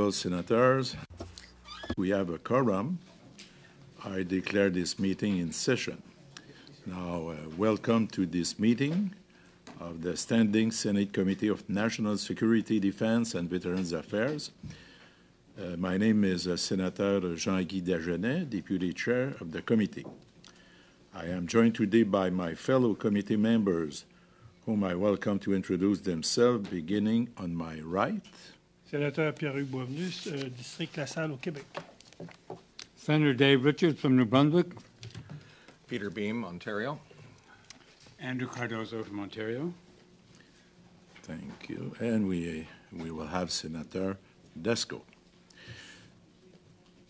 Honorable Senators, we have a quorum. I declare this meeting in session. Now, uh, welcome to this meeting of the Standing Senate Committee of National Security, Defense, and Veterans Affairs. Uh, my name is uh, Senator Jean-Guy Dagenais, Deputy Chair of the committee. I am joined today by my fellow committee members, whom I welcome to introduce themselves, beginning on my right. Sénateur Pierre-Hugues Boisvenu, euh, district La Salle au Québec. Senator Dave Richards from New Brunswick. Peter Boehm, Ontario. Andrew Cardozo from Ontario. Thank you. And we, we will have Senator Dasko.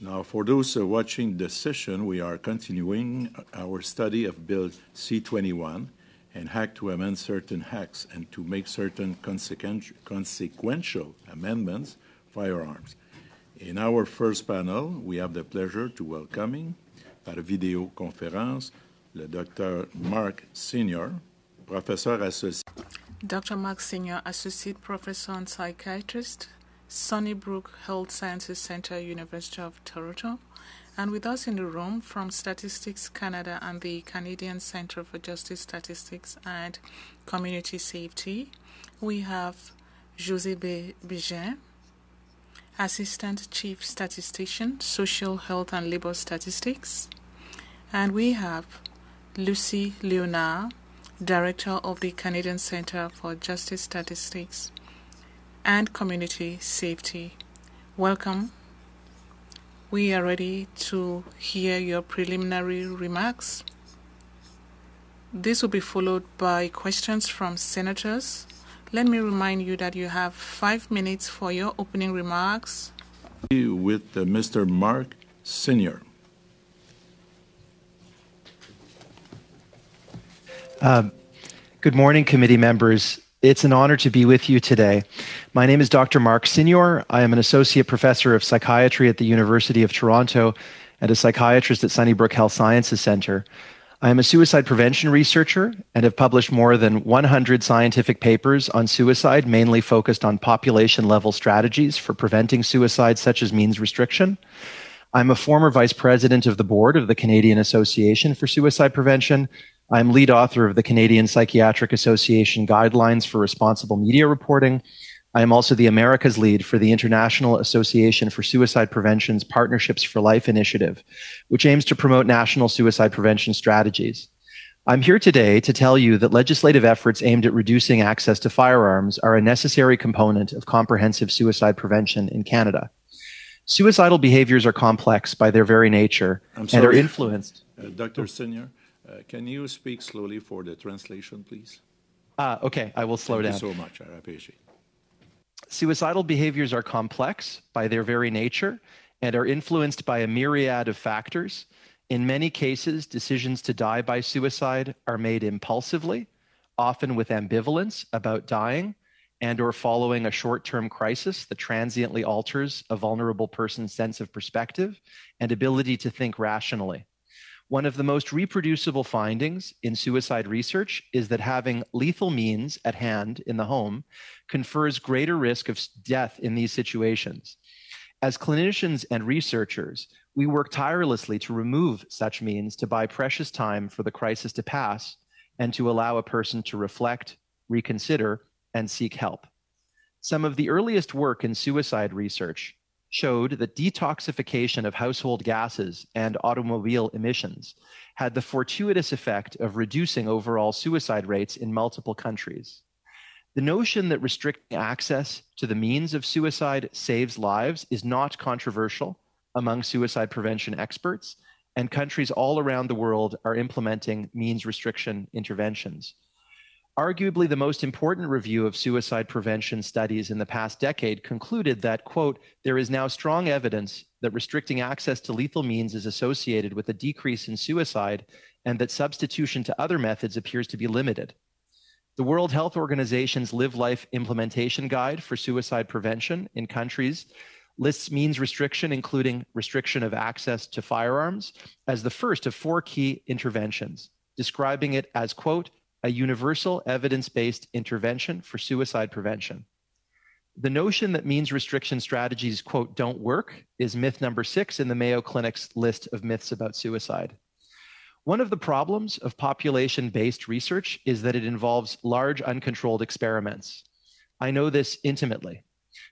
Now, for those uh, watching the session, we are continuing our study of Bill C-21 and hack to amend certain hacks and to make certain consequential amendments firearms. In our first panel, we have the pleasure to welcoming par vidéoconférence le Dr. Mark Sinyor, professeur associé. Dr. Mark Sinyor, Associate Professor and Psychiatrist, Sunnybrook Health Sciences Center, University of Toronto. And with us in the room from Statistics Canada and the Canadian Center for Justice Statistics and Community Safety, we have Josée Bégin, Assistant Chief Statistician, Social Health and Labor Statistics. And we have Lucie Léonard, Director of the Canadian Center for Justice Statistics and Community Safety. Welcome. We are ready to hear your preliminary remarks. This will be followed by questions from senators. Let me remind you that you have five minutes for your opening remarks. With uh, Mr. Mark Sinyor. Um, good morning, committee members. It's an honor to be with you today. My name is Dr. Mark Sinyor. I am an associate professor of psychiatry at the University of Toronto and a psychiatrist at Sunnybrook Health Sciences Center. I am a suicide prevention researcher and have published more than 100 scientific papers on suicide, mainly focused on population level strategies for preventing suicide, such as means restriction. I'm a former vice president of the board of the Canadian Association for Suicide Prevention I'm lead author of the Canadian Psychiatric Association Guidelines for Responsible Media Reporting. I am also the Americas lead for the International Association for Suicide Prevention's Partnerships for Life initiative, which aims to promote national suicide prevention strategies. I'm here today to tell you that legislative efforts aimed at reducing access to firearms are a necessary component of comprehensive suicide prevention in Canada. Suicidal behaviors are complex by their very nature and are influenced. Uh, Dr. Sinyor, uh, can you speak slowly for the translation, please? Uh, okay, I will slow Thank down. you so much. I appreciate it. Suicidal behaviors are complex by their very nature and are influenced by a myriad of factors. In many cases, decisions to die by suicide are made impulsively, often with ambivalence about dying and or following a short-term crisis that transiently alters a vulnerable person's sense of perspective and ability to think rationally. One of the most reproducible findings in suicide research is that having lethal means at hand in the home confers greater risk of death in these situations. As clinicians and researchers, we work tirelessly to remove such means to buy precious time for the crisis to pass and to allow a person to reflect, reconsider, and seek help. Some of the earliest work in suicide research showed that detoxification of household gases and automobile emissions had the fortuitous effect of reducing overall suicide rates in multiple countries. The notion that restricting access to the means of suicide saves lives is not controversial among suicide prevention experts, and countries all around the world are implementing means restriction interventions. Arguably, the most important review of suicide prevention studies in the past decade concluded that, quote, there is now strong evidence that restricting access to lethal means is associated with a decrease in suicide and that substitution to other methods appears to be limited. The World Health Organization's Live Life Implementation Guide for Suicide Prevention in countries lists means restriction, including restriction of access to firearms, as the first of four key interventions, describing it as, quote, a universal evidence based intervention for suicide prevention. the notion that means restriction strategies, quote, don't work is myth number six in the Mayo Clinic's list of myths about suicide. One of the problems of population based research is that it involves large uncontrolled experiments. I know this intimately.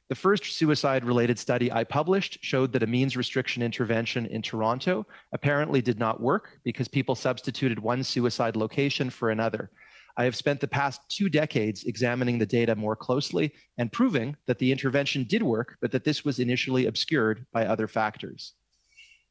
The first suicide related study I published showed that a means restriction intervention in Toronto apparently did not work because people substituted one suicide location for another. I have spent the past two decades examining the data more closely and proving that the intervention did work, but that this was initially obscured by other factors.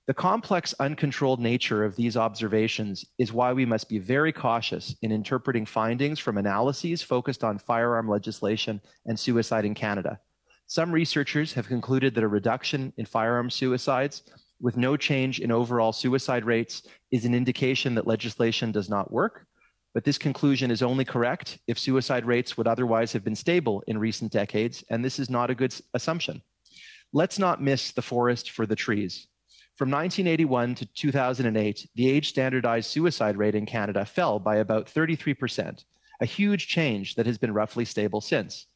The complex, uncontrolled nature of these observations is why we must be very cautious in interpreting findings from analyses focused on firearm legislation and suicide in Canada. Some researchers have concluded that a reduction in firearm suicides with no change in overall suicide rates is an indication that legislation does not work. But this conclusion is only correct if suicide rates would otherwise have been stable in recent decades, and this is not a good assumption. Let's not miss the forest for the trees. From 1981 to 2008, the age standardized suicide rate in Canada fell by about 33%, a huge change that has been roughly stable since.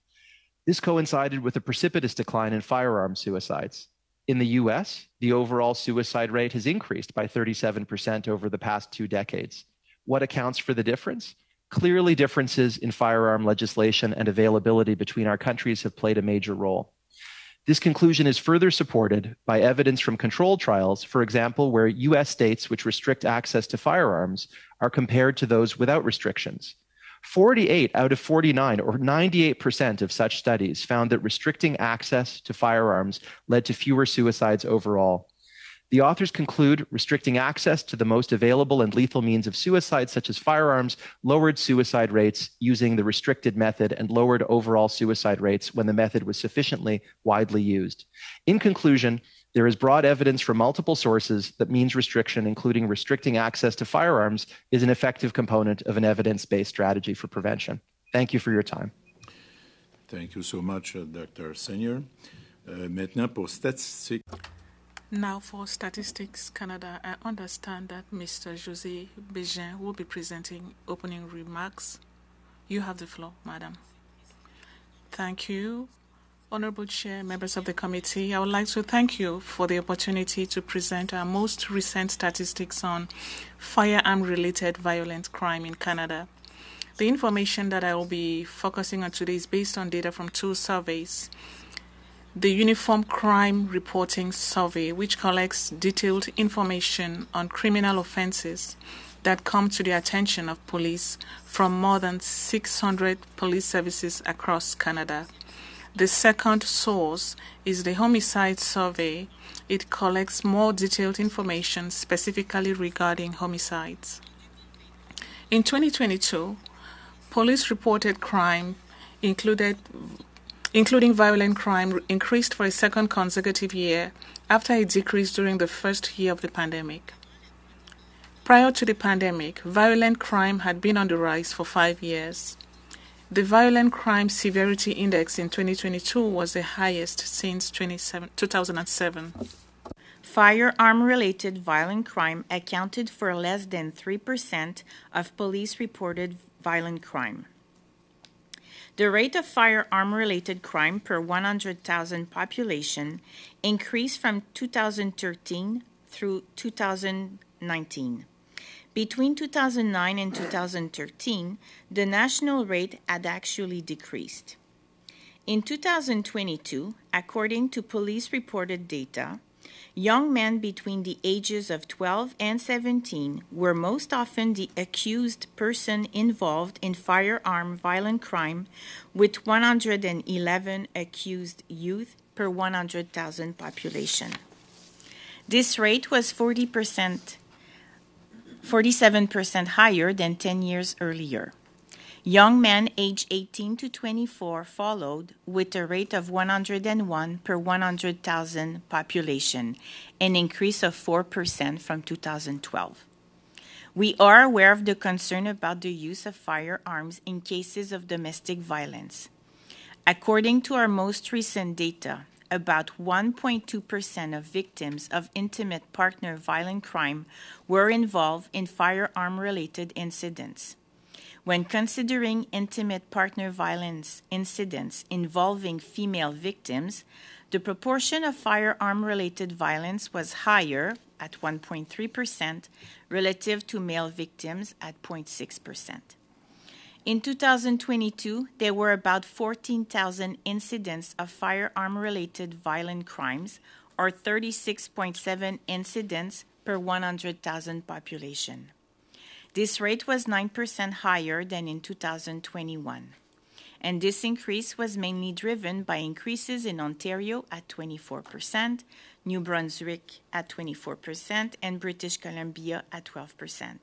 This coincided with a precipitous decline in firearm suicides. In the US, the overall suicide rate has increased by 37% over the past two decades. What accounts for the difference? Clearly, differences in firearm legislation and availability between our countries have played a major role. This conclusion is further supported by evidence from control trials, for example, where US states which restrict access to firearms are compared to those without restrictions. 48 out of 49, or 98% of such studies, found that restricting access to firearms led to fewer suicides overall. The authors conclude restricting access to the most available and lethal means of suicide, such as firearms, lowered suicide rates using the restricted method and lowered overall suicide rates when the method was sufficiently widely used. In conclusion, there is broad evidence from multiple sources that means restriction, including restricting access to firearms, is an effective component of an evidence based strategy for prevention. Thank you for your time. Thank you so much, uh, Dr. Sinyor. Uh, maintenant, pour statistiques. Now for Statistics Canada, I understand that Mr. Josée Bégin will be presenting opening remarks. You have the floor, madam. Thank you. Honorable Chair, members of the committee, I would like to thank you for the opportunity to present our most recent statistics on firearm-related violent crime in Canada. The information that I will be focusing on today is based on data from two surveys the Uniform Crime Reporting Survey, which collects detailed information on criminal offenses that come to the attention of police from more than 600 police services across Canada. The second source is the Homicide Survey. It collects more detailed information specifically regarding homicides. In 2022, police reported crime included including violent crime, increased for a second consecutive year after a decrease during the first year of the pandemic. Prior to the pandemic, violent crime had been on the rise for five years. The Violent Crime Severity Index in 2022 was the highest since 2007. Firearm related violent crime accounted for less than 3% of police reported violent crime. The rate of firearm related crime per 100,000 population increased from 2013 through 2019. Between 2009 and 2013, the national rate had actually decreased. In 2022, according to police reported data, Young men between the ages of 12 and 17 were most often the accused person involved in firearm violent crime, with 111 accused youth per 100,000 population. This rate was 40%, 47% higher than 10 years earlier. Young men aged 18 to 24 followed with a rate of 101 per 100,000 population, an increase of 4% from 2012. We are aware of the concern about the use of firearms in cases of domestic violence. According to our most recent data, about 1.2% of victims of intimate partner violent crime were involved in firearm related incidents. when considering intimate partner violence incidents involving female victims, the proportion of firearm related violence was higher at 1.3% relative to male victims at 0.6%. In 2022, there were about 14,000 incidents of firearm related violent crimes, or 36.7 incidents per 100,000 population. This rate was 9% higher than in 2021. And this increase was mainly driven by increases in Ontario at 24%, New Brunswick at 24%, and British Columbia at 12%.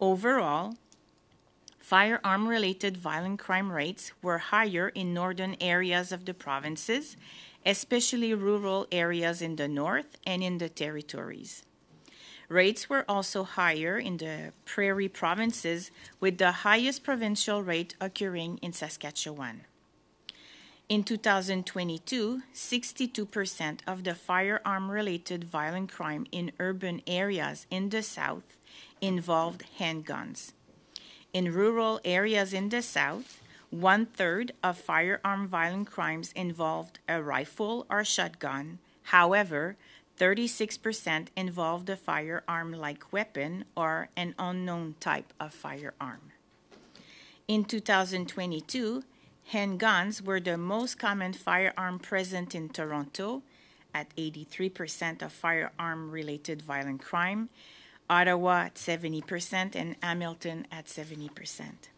Overall, firearm related violent crime rates were higher in northern areas of the provinces, especially rural areas in the north and in the territories. Rates were also higher in the prairie provinces, with the highest provincial rate occurring in Saskatchewan. In 2022, 62% of the firearm related violent crime in urban areas in the South involved handguns. In rural areas in the South, one third of firearm violent crimes involved a rifle or shotgun. However, 36% involved a firearm like weapon or an unknown type of firearm. In 2022, handguns were the most common firearm present in Toronto at 83% of firearm related violent crime Ottawa at 70%, and Hamilton at 70%.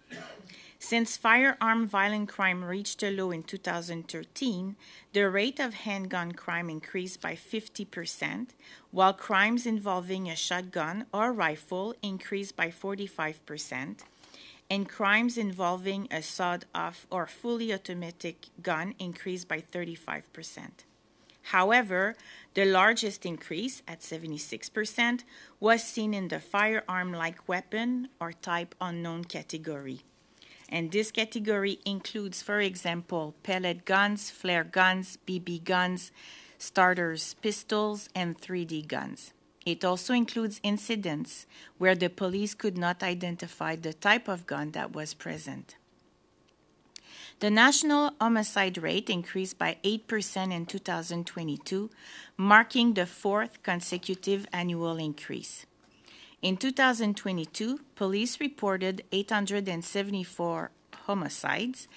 Since firearm violent crime reached a low in 2013, the rate of handgun crime increased by 50%, while crimes involving a shotgun or rifle increased by 45%, and crimes involving a sawed off or fully automatic gun increased by 35%. However, the largest increase, at 76%, was seen in the firearm like weapon or type unknown category. And this category includes, for example, pellet guns, flare guns, BB guns, starters, pistols, and 3D guns. It also includes incidents where the police could not identify the type of gun that was present. The national homicide rate increased by 8% in 2022, marking the fourth consecutive annual increase. In 2022, police reported 874 homicides.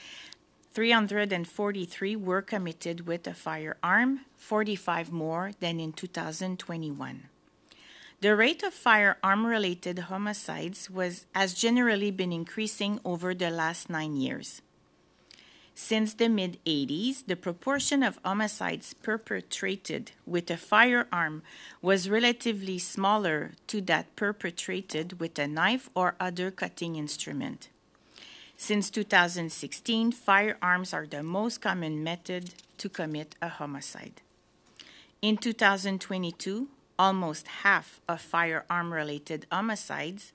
343 were committed with a firearm, 45 more than in 2021. The rate of firearm related homicides was, has generally been increasing over the last nine years. Since the mid 80s, the proportion of homicides perpetrated with a firearm was relatively smaller to that perpetrated with a knife or other cutting instrument. Since 2016, firearms are the most common method to commit a homicide. In 2022, almost half of firearm related homicides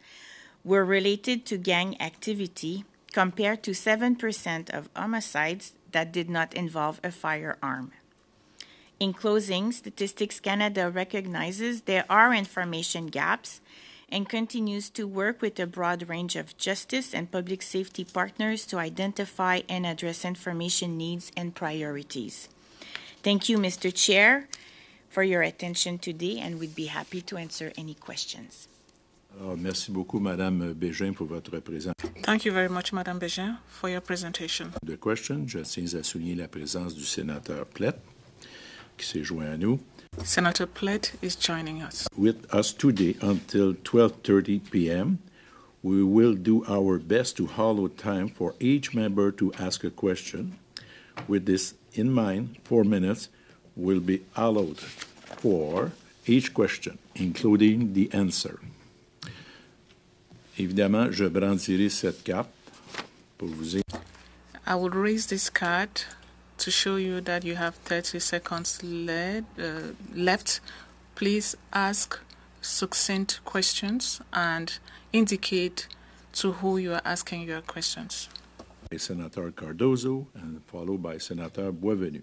were related to gang activity compared to 7% of homicides that did not involve a firearm. In closing, Statistics Canada recognizes there are information gaps and continues to work with a broad range of justice and public safety partners to identify and address information needs and priorities. Thank you, Mr. Chair, for your attention today, and we'd be happy to answer any questions. Merci beaucoup, Madame Bégin, pour votre présentation. Thank you very much, Madame Bégin, for your presentation. De question, je tiens à souligner la présence du sénateur Plett, qui s'est joint à nous. Senator Plett is joining us. With us today until 12:30 p.m. We will do our best to allow time for each member to ask a question. With this in mind, four minutes will be allowed for each question, including the answer. Évidemment, je brandirai cette carte pour vous aider. I will raise this card to show you that you have 30 seconds led, uh, left. Please ask succinct questions and indicate to who you are asking your questions. Senator Cardozo and followed by Senator Boisvenu.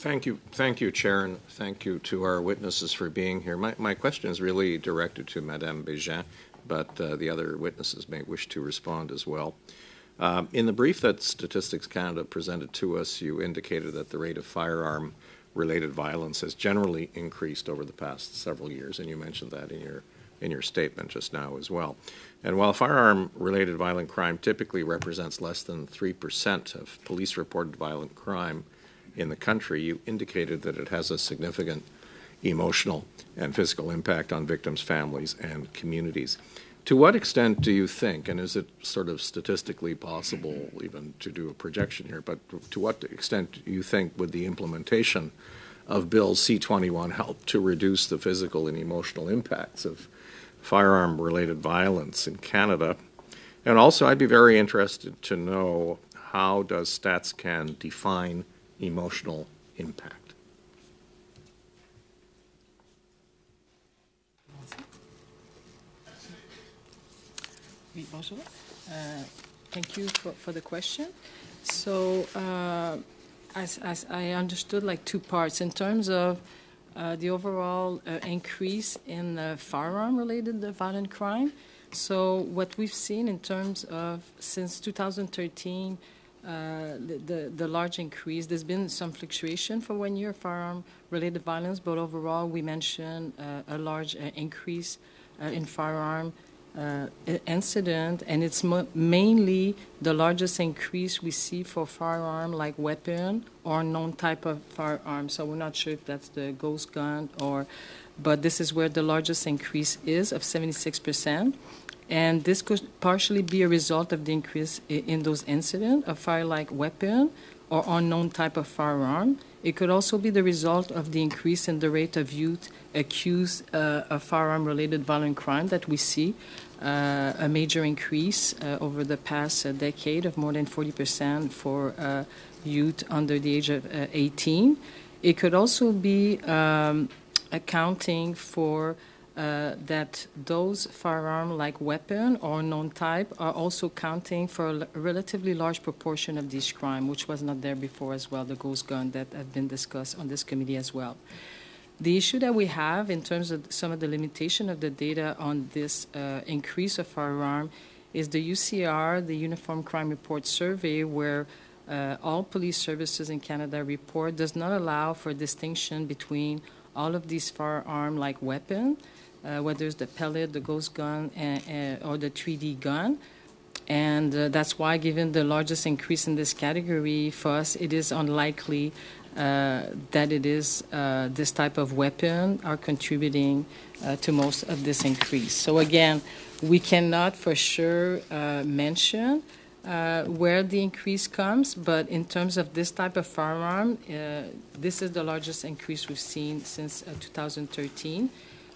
Thank you, thank you, Chair, and thank you to our witnesses for being here. My, my question is really directed to Madame Bégin. but uh, the other witnesses may wish to respond as well. Um, in the brief that Statistics Canada presented to us, you indicated that the rate of firearm related violence has generally increased over the past several years, and you mentioned that in your in your statement just now as well. And while firearm related violent crime typically represents less than 3% of police reported violent crime in the country, you indicated that it has a significant emotional and physical impact on victims' families and communities. To what extent do you think, and is it sort of statistically possible even to do a projection here, but to what extent do you think would the implementation of Bill C 21 help to reduce the physical and emotional impacts of firearm related violence in Canada? And also, I'd be very interested to know how does StatsCan define emotional impact? Uh, thank you for, for the question. So, uh, as, as I understood, like two parts in terms of uh, the overall uh, increase in firearm-related violent crime. So, what we've seen in terms of since 2013, uh, the, the, large increase. There's been some fluctuation for one year firearm-related violence, but overall, we mentioned uh, a large uh, increase in firearm uh, incident, and it's mo- mainly the largest increase we see for firearm like weapon or known type of firearm. So we're not sure if that's the ghost gun or, but this is where the largest increase is of 76%. And this could partially be a result of the increase in, those incidents of fire like weapon or unknown type of firearm. It could also be the result of the increase in the rate of youth accused uh, of firearm related violent crime that we see. Uh, a major increase uh, over the past uh, decade of more than 40% for uh, youth under the age of uh, 18. It could also be um, accounting for uh, that those firearm like weapon or known type are also counting for a relatively large proportion of these crime, which was not there before as well, the ghost gun that have been discussed on this committee as well. The issue that we have in terms of some of the limitation of the data on this uh, increase of firearm is the UCR, the Uniform Crime Report Survey, where uh, all police services in Canada report does not allow for distinction between all of these firearm like weapon whether it's the pellet, the ghost gun, or the 3D gun. And uh, that's why, given the largest increase in this category, for us, it is unlikely uh, that it is uh, this type of weapon are contributing uh, to most of this increase. So again, we cannot for sure uh, mention where the increase comes, but in terms of this type of firearm, this is the largest increase we've seen since 2013.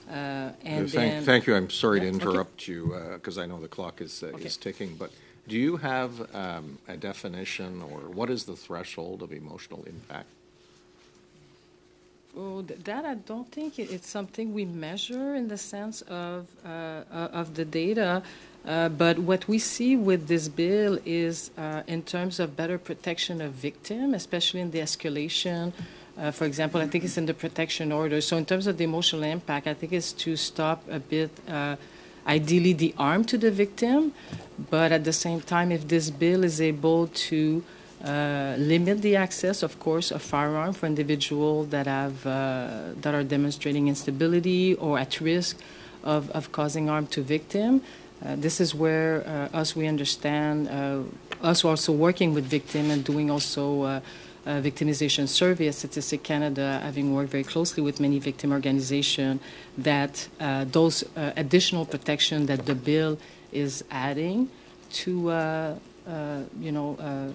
Uh, and thank, then, thank you. I'm sorry yeah, to interrupt you because uh, I know the clock is uh, okay. is ticking. But do you have um, a definition, or what is the threshold of emotional impact? Oh, that I don't think it's something we measure in the sense of uh, uh, of the data. Uh, but what we see with this bill is, in terms of better protection of victim, especially in the escalation uh, for example, I think it's in the protection order. So, in terms of the emotional impact, I think it's to stop a bit, uh, ideally, the harm to the victim, but at the same time, if this bill is able to uh, limit the access, of course, of firearm for individuals that have uh, that are demonstrating instability or at risk of, of causing harm to victim. Uh, this is where uh, us we understand us also working with victim and doing also uh, victimization survey at Statistic Canada, having worked very closely with many victim organizations, that uh, those uh, additional protection that the bill is adding to, uh, uh, you know, uh,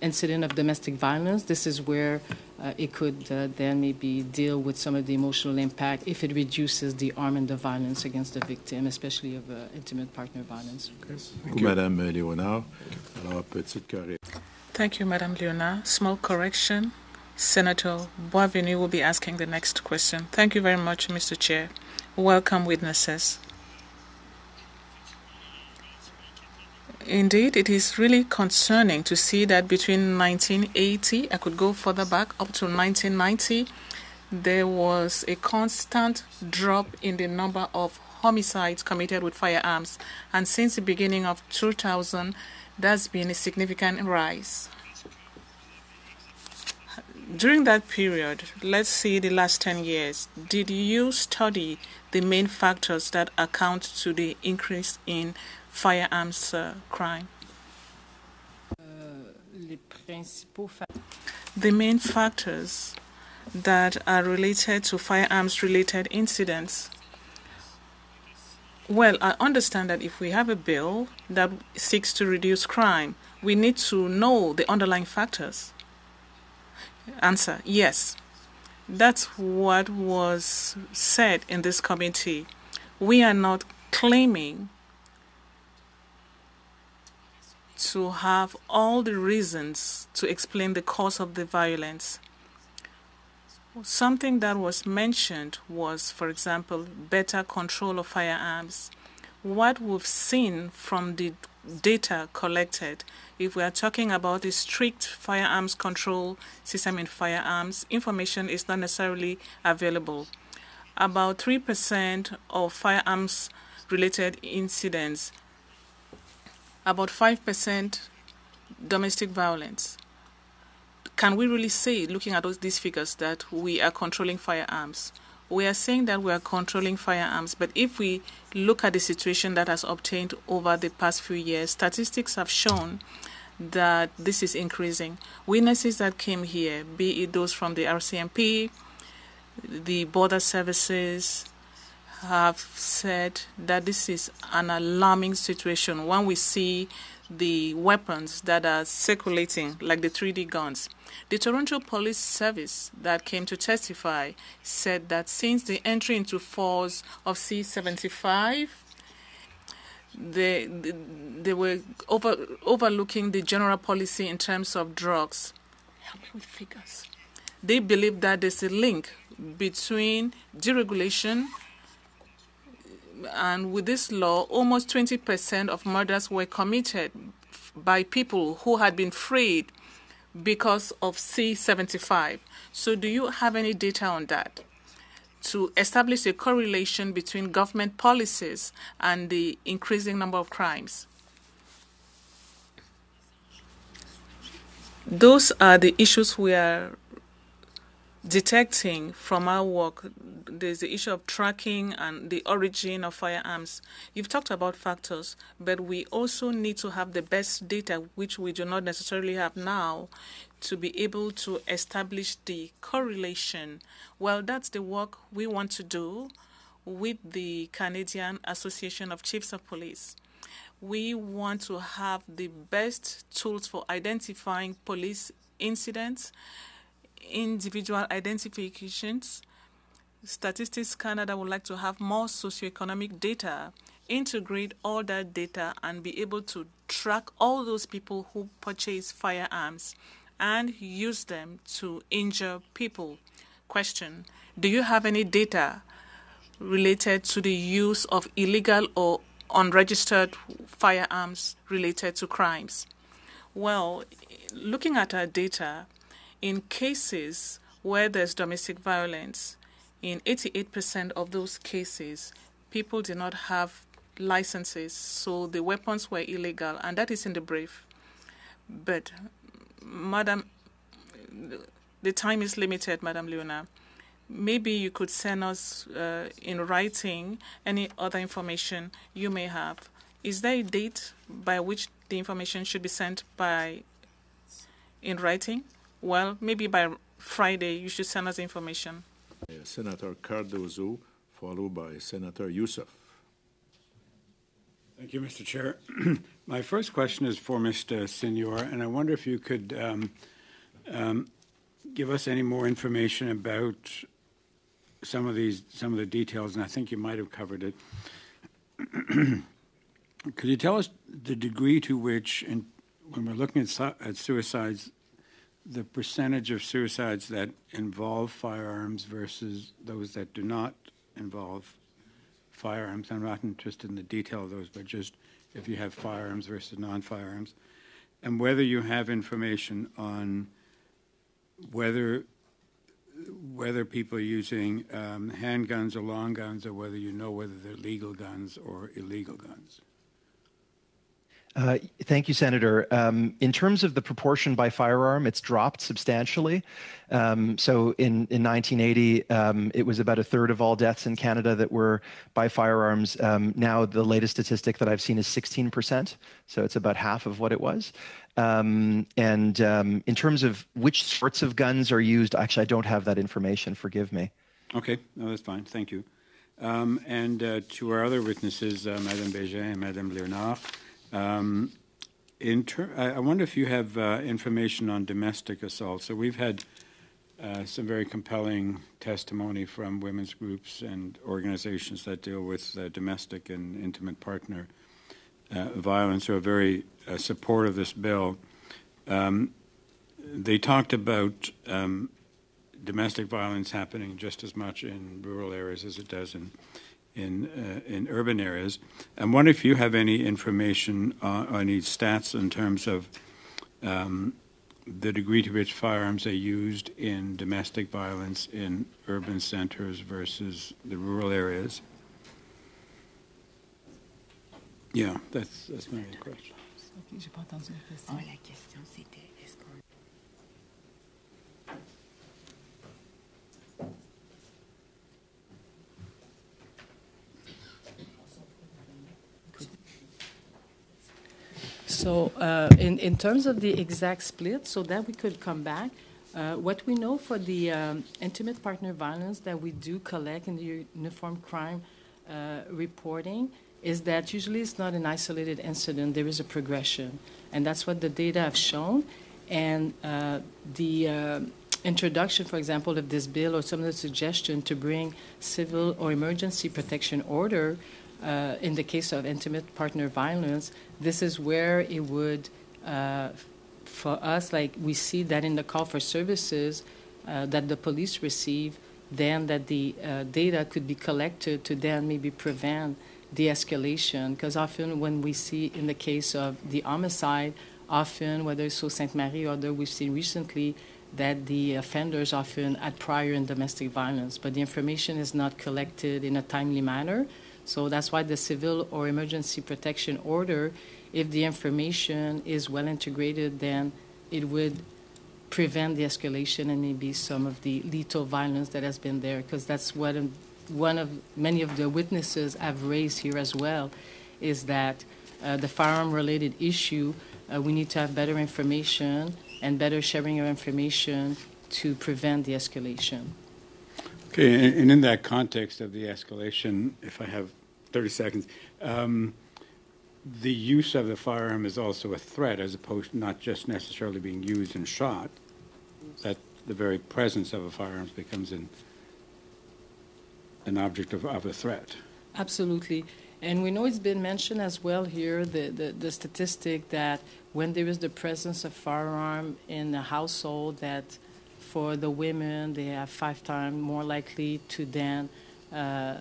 incident of domestic violence, this is where it could then maybe deal with some of the emotional impact if it reduces the harm and the violence against the victim, especially of intimate partner violence. Okay. Madame Léonard. Alors, petite correction. Thank you, Madam Léonard. Small correction. Senator Boisvenu will be asking the next question. Thank you very much, Mr. Chair. Welcome, witnesses. Indeed, it is really concerning to see that between 1980, I could go further back up to 1990, there was a constant drop in the number of homicides committed with firearms, and since the beginning of 2000, there's been a significant rise. During that period, let's see the last 10 years, did you study the main factors that account to the increase in firearms uh, crime? The main factors that are related to firearms related incidents. Well, I understand that if we have a bill that seeks to reduce crime, we need to know the underlying factors. Answer Yes. That's what was said in this committee. We are not claiming to have all the reasons to explain the cause of the violence. Something that was mentioned was, for example, better control of firearms. What we've seen from the data collected, if we are talking about a strict firearms control system in firearms, information is not necessarily available. About 3% of firearms related incidents, about 5% domestic violence can we really say, looking at those, these figures, that we are controlling firearms? We are saying that we are controlling firearms, but if we look at the situation that has obtained over the past few years, statistics have shown that this is increasing. Witnesses that came here, be it those from the RCMP, the border services, have said that this is an alarming situation when we see the weapons that are circulating, like the 3D guns. The Toronto Police Service that came to testify said that since the entry into force of C-75, they, they were over, overlooking the general policy in terms of drugs. Help me with figures. They believe that there's a link between deregulation and with this law, almost 20% of murders were committed by people who had been freed because of C75. So, do you have any data on that? To establish a correlation between government policies and the increasing number of crimes? Those are the issues we are detecting from our work. There's the issue of tracking and the origin of firearms. You've talked about factors, but we also need to have the best data, which we do not necessarily have now, to be able to establish the correlation. Well, that's the work we want to do with the Canadian Association of Chiefs of Police. We want to have the best tools for identifying police incidents individual identifications. Statistics Canada would like to have more socioeconomic data, integrate all that data, and be able to track all those people who purchase firearms and use them to injure people. Question Do you have any data related to the use of illegal or unregistered firearms related to crimes? Well, looking at our data, in cases where there's domestic violence, in 88% of those cases, people did not have licenses, so the weapons were illegal, and that is in the brief. But, Madam, the time is limited, Madam Léonard. Maybe you could send us uh, in writing any other information you may have. Is there a date by which the information should be sent by in writing? Well, maybe by Friday you should send us information. Senator Cardozo, followed by Senator Yussuff. Thank you, Mr. Chair. My first question is for Mr. Sinyor, and I wonder if you could um, um, give us any more information about some of these, some of the details, and I think you might have covered it. could you tell us the degree to which, in, when we're looking at, su- at suicides, the percentage of suicides that involve firearms versus those that do not involve firearms. I'm not interested in the detail of those, but just if you have firearms versus non-firearms, and whether you have information on whether whether people are using um, handguns or long guns, or whether you know whether they're legal guns or illegal guns. Uh, thank you, Senator. Um, in terms of the proportion by firearm, it's dropped substantially. Um, so in, in 1980, um, it was about a third of all deaths in Canada that were by firearms. Um, now, the latest statistic that I've seen is 16%. So it's about half of what it was. Um, and um, in terms of which sorts of guns are used, actually, I don't have that information. Forgive me. Okay, no, that's fine. Thank you. and uh, to our other witnesses, uh, Madame Bégin and Madame Léonard. Um, ter- I wonder if you have uh, information on domestic assault. So we've had uh, some very compelling testimony from women's groups and organizations that deal with uh, domestic and intimate partner uh, violence who are very uh, supportive of this bill. Um, they talked about um, domestic violence happening just as much in rural areas as it does in in uh, in urban areas. I wonder if you have any information on, on any stats in terms of um, the degree to which firearms are used in domestic violence in urban centers versus the rural areas. Yeah, that's that's my question. Oh, la question, c'était So uh, in, in terms of the exact split, so that we could come back, uh, what we know for the um, intimate partner violence that we do collect in the uniform crime uh, reporting is that usually it's not an isolated incident, there is a progression. And that's what the data have shown. And uh, the uh, introduction, for example, of this bill or some of the suggestion to bring civil or emergency protection order uh, in the case of intimate partner violence, this is where it would, uh, for us, like we see that in the call for services uh, that the police receive, then that the uh, data could be collected to then maybe prevent the escalation. Because often when we see in the case of the homicide, often whether it's Sault Ste. Marie or other, we've seen recently that the offenders often had prior in domestic violence, but the information is not collected in a timely manner. So that's why the civil or emergency protection order, if the information is well integrated, then it would prevent the escalation and maybe some of the lethal violence that has been there, because that's what one of many of the witnesses have raised here as well, is that uh, the firearm-related issue, uh, we need to have better information and better sharing of information to prevent the escalation. Okay, and, in that context of the escalation, if I have 30 seconds, um, the use of the firearm is also a threat as opposed to not just necessarily being used and shot. That the very presence of a firearm becomes an, an object of, of a threat. Absolutely. And we know it's been mentioned as well here the, the, the, statistic that when there is the presence of firearm in a household, that for the women, they are five times more likely to then, uh,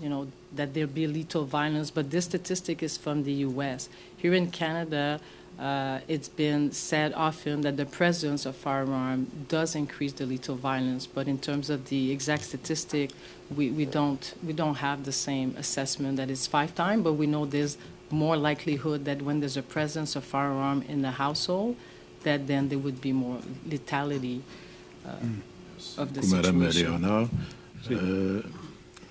you know, that there'll be lethal violence. But this statistic is from the U.S. Here in Canada, uh, it's been said often that the presence of firearm does increase the lethal violence, but in terms of the exact statistic, we, we don't we don't have the same assessment that it's five times, but we know there's more likelihood that when there's a presence of firearm in the household, that then there would be more lethality uh, of the Madame situation. Léonard. Uh,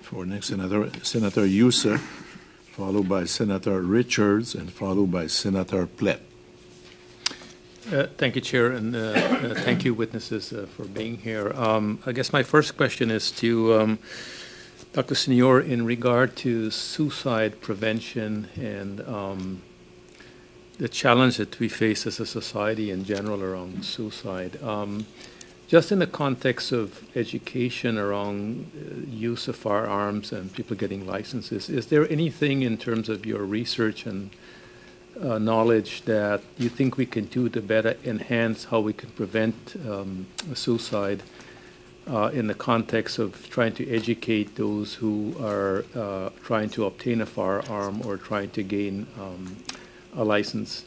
for next Senator, Senator Yussuff, followed by Senator Richards, and followed by Senator Plett. Uh, thank you, Chair, and uh, uh, thank you, witnesses, uh, for being here. Um, I guess my first question is to um, Dr. Sinyor in regard to suicide prevention and um, the challenge that we face as a society in general around suicide. Um, just in the context of education around uh, use of firearms and people getting licenses, is there anything in terms of your research and uh, knowledge that you think we can do to better enhance how we can prevent um, suicide uh, in the context of trying to educate those who are uh, trying to obtain a firearm or trying to gain um, a license?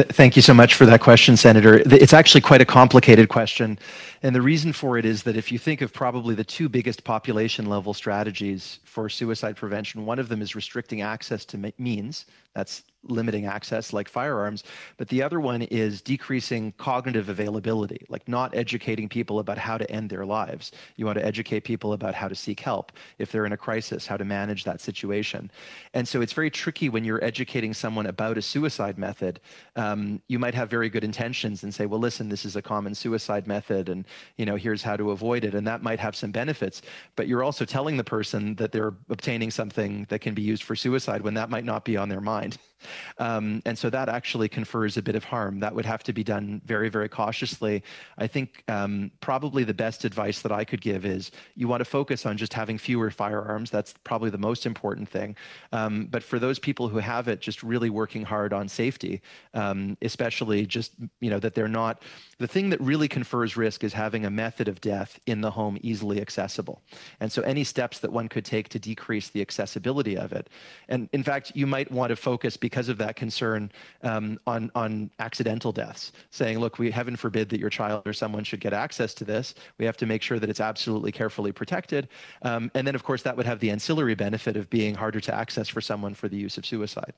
Th- thank you so much for that question, Senator. It's actually quite a complicated question. And the reason for it is that if you think of probably the two biggest population level strategies for suicide prevention, one of them is restricting access to means. That's limiting access like firearms but the other one is decreasing cognitive availability like not educating people about how to end their lives. You want to educate people about how to seek help if they're in a crisis how to manage that situation. And so it's very tricky when you're educating someone about a suicide method um, you might have very good intentions and say well listen this is a common suicide method and you know here's how to avoid it. And that might have some benefits but you're also telling the person that they're obtaining something that can be used for suicide when that might not be on their mind um, and so that actually confers a bit of harm. That would have to be done very, very cautiously. I think um, probably the best advice that I could give is you want to focus on just having fewer firearms. That's probably the most important thing. Um, but for those people who have it, just really working hard on safety, um, especially just, you know, that they're not, the thing that really confers risk is having a method of death in the home easily accessible. And so any steps that one could take to decrease the accessibility of it. And in fact, you might want to focus because of that concern um, on on accidental deaths, saying, look, we heaven forbid that your child or someone should get access to this. We have to make sure that it's absolutely carefully protected. Um, and then, of course, that would have the ancillary benefit of being harder to access for someone for the use of suicide.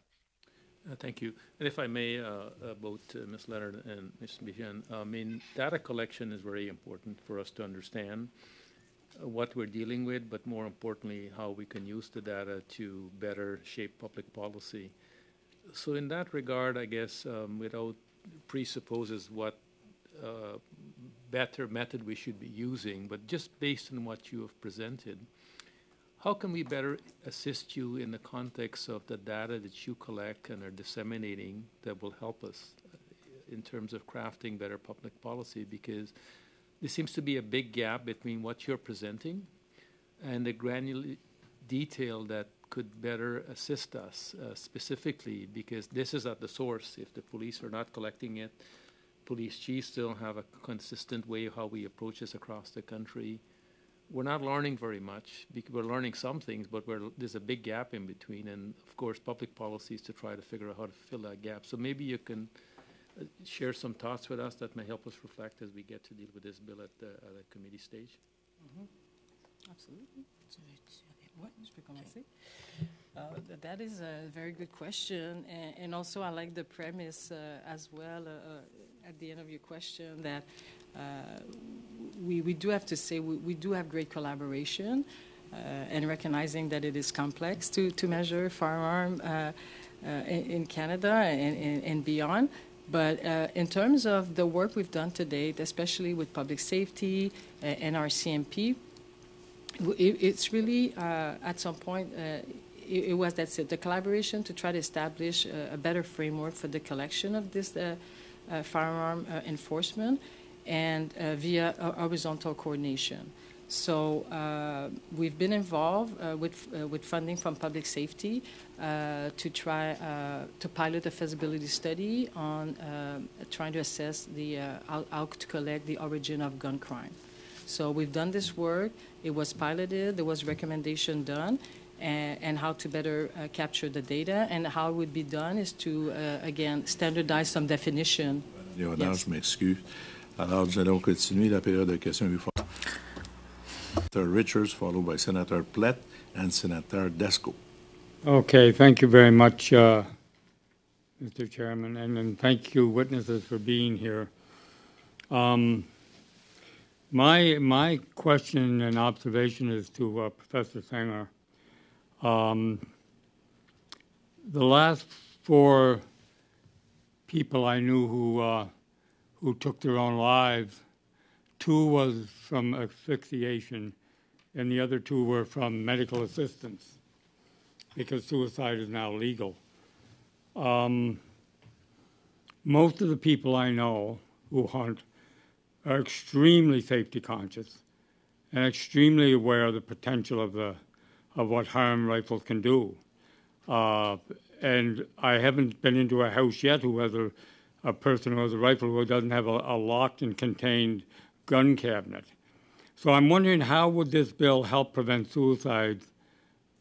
Uh, thank you. And if I may, uh, uh, both uh, Ms. Léonard and Ms. Bégin, I mean, data collection is very important for us to understand uh, what we're dealing with, but more importantly, how we can use the data to better shape public policy so in that regard, I guess um, without presupposes what uh, better method we should be using, but just based on what you have presented, how can we better assist you in the context of the data that you collect and are disseminating that will help us uh, in terms of crafting better public policy? Because there seems to be a big gap between what you're presenting and the granular detail that could better assist us uh, specifically because this is at the source. If the police are not collecting it, police chiefs still have a consistent way of how we approach this across the country. We're not learning very much. We're learning some things, but there's a big gap in between. And of course, public policies to try to figure out how to fill that gap. So maybe you can uh, share some thoughts with us that may help us reflect as we get to deal with this bill at the, at the committee stage. Mm-hmm. Absolutely. Uh, that is a very good question, and, and, also I like the premise uh, as well uh, uh at the end of your question that uh, we, we do have to say we, we do have great collaboration uh, and recognizing that it is complex to, to measure firearm in, in, Canada and, and, and beyond. But in terms of the work we've done to date, especially with public safety and RCMP, it's really uh, at some point uh, it, was that's it the collaboration to try to establish a, a better framework for the collection of this uh, uh firearm uh, enforcement and uh, via horizontal coordination. So we've been involved with with funding from public safety to try to pilot a feasibility study on trying to assess the how, how to collect the origin of gun crime. So we've done this work. It was piloted. There was recommendation done, and, and how to better uh, capture the data. And how it would be done is to uh, again standardize some definition. Léonard, yes. je m'excuse. Alors, nous allons continuer la période de questions. Senator Richards, followed by Senator Plett and Senator Dasko. Okay, thank you very much, uh, Mr. Chairman, and, and, thank you, witnesses, for being here. Um, my my question and observation is to uh, Professor Sinyor. Um, the last four people I knew who uh, who took their own lives, two was from asphyxiation, and the other two were from medical assistance, because suicide is now legal. Um, most of the people I know who hunt are extremely safety conscious and extremely aware of the potential of the of what harm rifles can do. Uh, and I haven't been into a house yet who has a, a person who has a rifle who doesn't have a, a locked and contained gun cabinet. So I'm wondering how would this bill help prevent suicides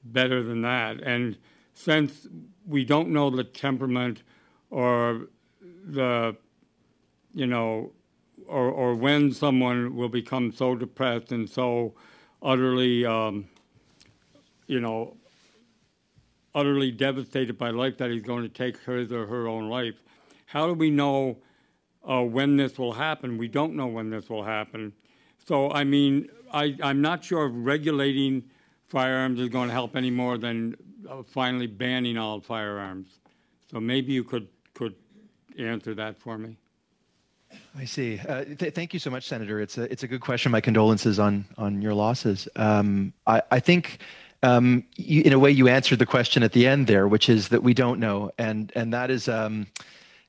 better than that? And since we don't know the temperament or the, you know, or, or when someone will become so depressed and so utterly, um, you know, utterly devastated by life that he's going to take his or her own life. How do we know uh, when this will happen? We don't know when this will happen. So, I mean, I, I'm not sure if regulating firearms is going to help any more than uh, finally banning all firearms. So maybe you could, could answer that for me. I see. Uh, th- thank you so much, Senator. It's a it's a good question. My condolences on on your losses. Um, I, I think um, you, in a way you answered the question at the end there, which is that we don't know, and and that is. Um,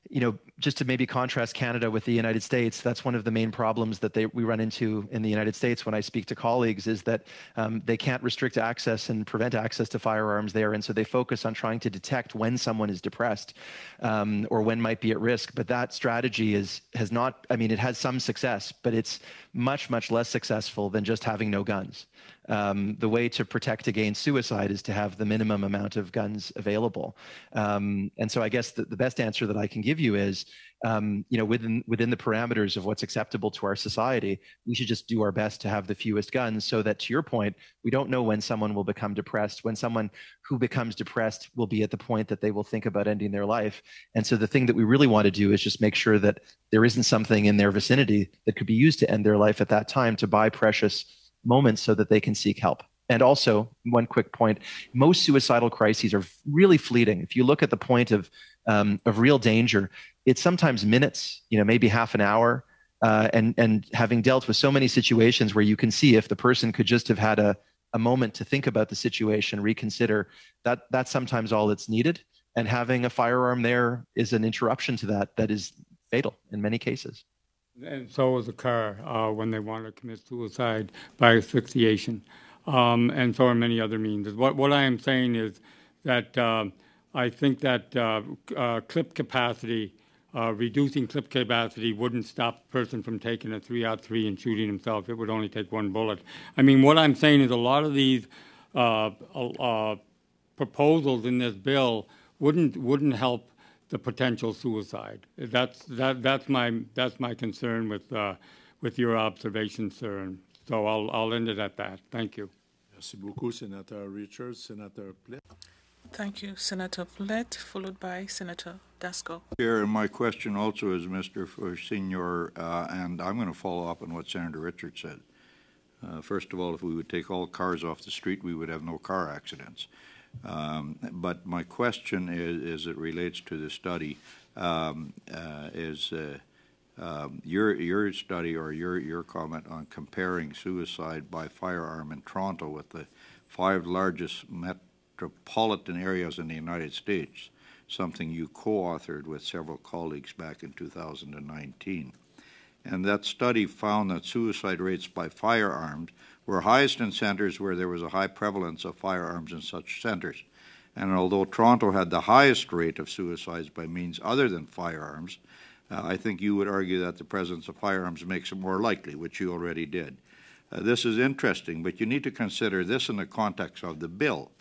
you know, just to maybe contrast Canada with the United States, that's one of the main problems that they, we run into in the United States when I speak to colleagues is that um, they can't restrict access and prevent access to firearms there. And so they focus on trying to detect when someone is depressed um, or when might be at risk. But that strategy is has not, I mean, it has some success, but it's much, much less successful than just having no guns. Um, the way to protect against suicide is to have the minimum amount of guns available. Um, and so I guess the, the, best answer that I can give you is, um, you know, within within the parameters of what's acceptable to our society, we should just do our best to have the fewest guns, so that to your point, we don't know when someone will become depressed. When someone who becomes depressed will be at the point that they will think about ending their life. And so the thing that we really want to do is just make sure that there isn't something in their vicinity that could be used to end their life at that time to buy precious moments so that they can seek help. And also, one quick point: most suicidal crises are really fleeting. If you look at the point of um, of real danger, it's sometimes minutes, you know, maybe half an hour. Uh, and and having dealt with so many situations where you can see if the person could just have had a a moment to think about the situation, reconsider, that that's sometimes all that's needed. And having a firearm there is an interruption to that that is fatal in many cases. And so is a car uh, when they want to commit suicide by asphyxiation. Um, and so are many other means. What, what I am saying is that uh, I think that uh, uh clip capacity, uh, reducing clip capacity, wouldn't stop a person from taking a three out three and shooting himself. It would only take one bullet. I mean, what I'm saying is a lot of these uh, proposals in this bill wouldn't wouldn't help the potential suicide. That's that that's my that's my concern with uh, with your observation, sir. And so I'll I'll end it at that. Thank you. Merci beaucoup, Senator Richards. Senator Plett. Thank you, Senator Plett, followed by Senator Dasko. Chair, my question also is Mr. For Sinyor, uh, and I'm going to follow up on what Senator Richards said. Uh, first of all, if we would take all cars off the street, we would have no car accidents. Um, but my question is, as it relates to the study, um, uh, is uh, um, your your study or your your comment on comparing suicide by firearm in Toronto with the five largest metropolitan areas in the United States, something you co-authored with several colleagues back in 2019. And that study found that suicide rates by firearms were highest in centres where there was a high prevalence of firearms in such centres. And although Toronto had the highest rate of suicides by means other than firearms, uh, I think you would argue that the presence of firearms makes it more likely, which you already did. Uh, this is interesting, but you need to consider this in the context of the bill,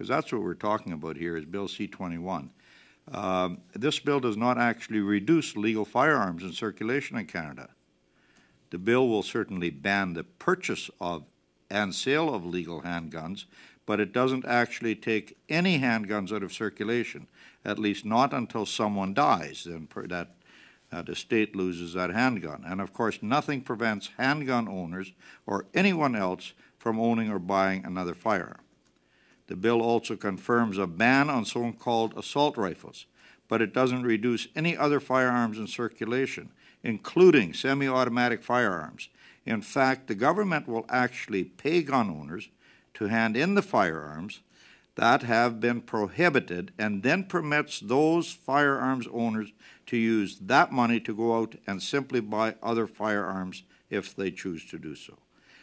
because that's what we're talking about here is Bill C-21. Um, this bill does not actually reduce legal firearms in circulation in Canada. The bill will certainly ban the purchase of and sale of legal handguns, but it doesn't actually take any handguns out of circulation, at least not until someone dies. Then that uh, the state loses that handgun. And of course, nothing prevents handgun owners or anyone else from owning or buying another firearm. The bill also confirms a ban on so called assault rifles, but it doesn't reduce any other firearms in circulation, including semi automatic firearms, in fact, the government will actually pay gun owners to hand in the firearms that have been prohibited and then permits those firearms owners to use that money to go out and simply buy other firearms if they choose to do so.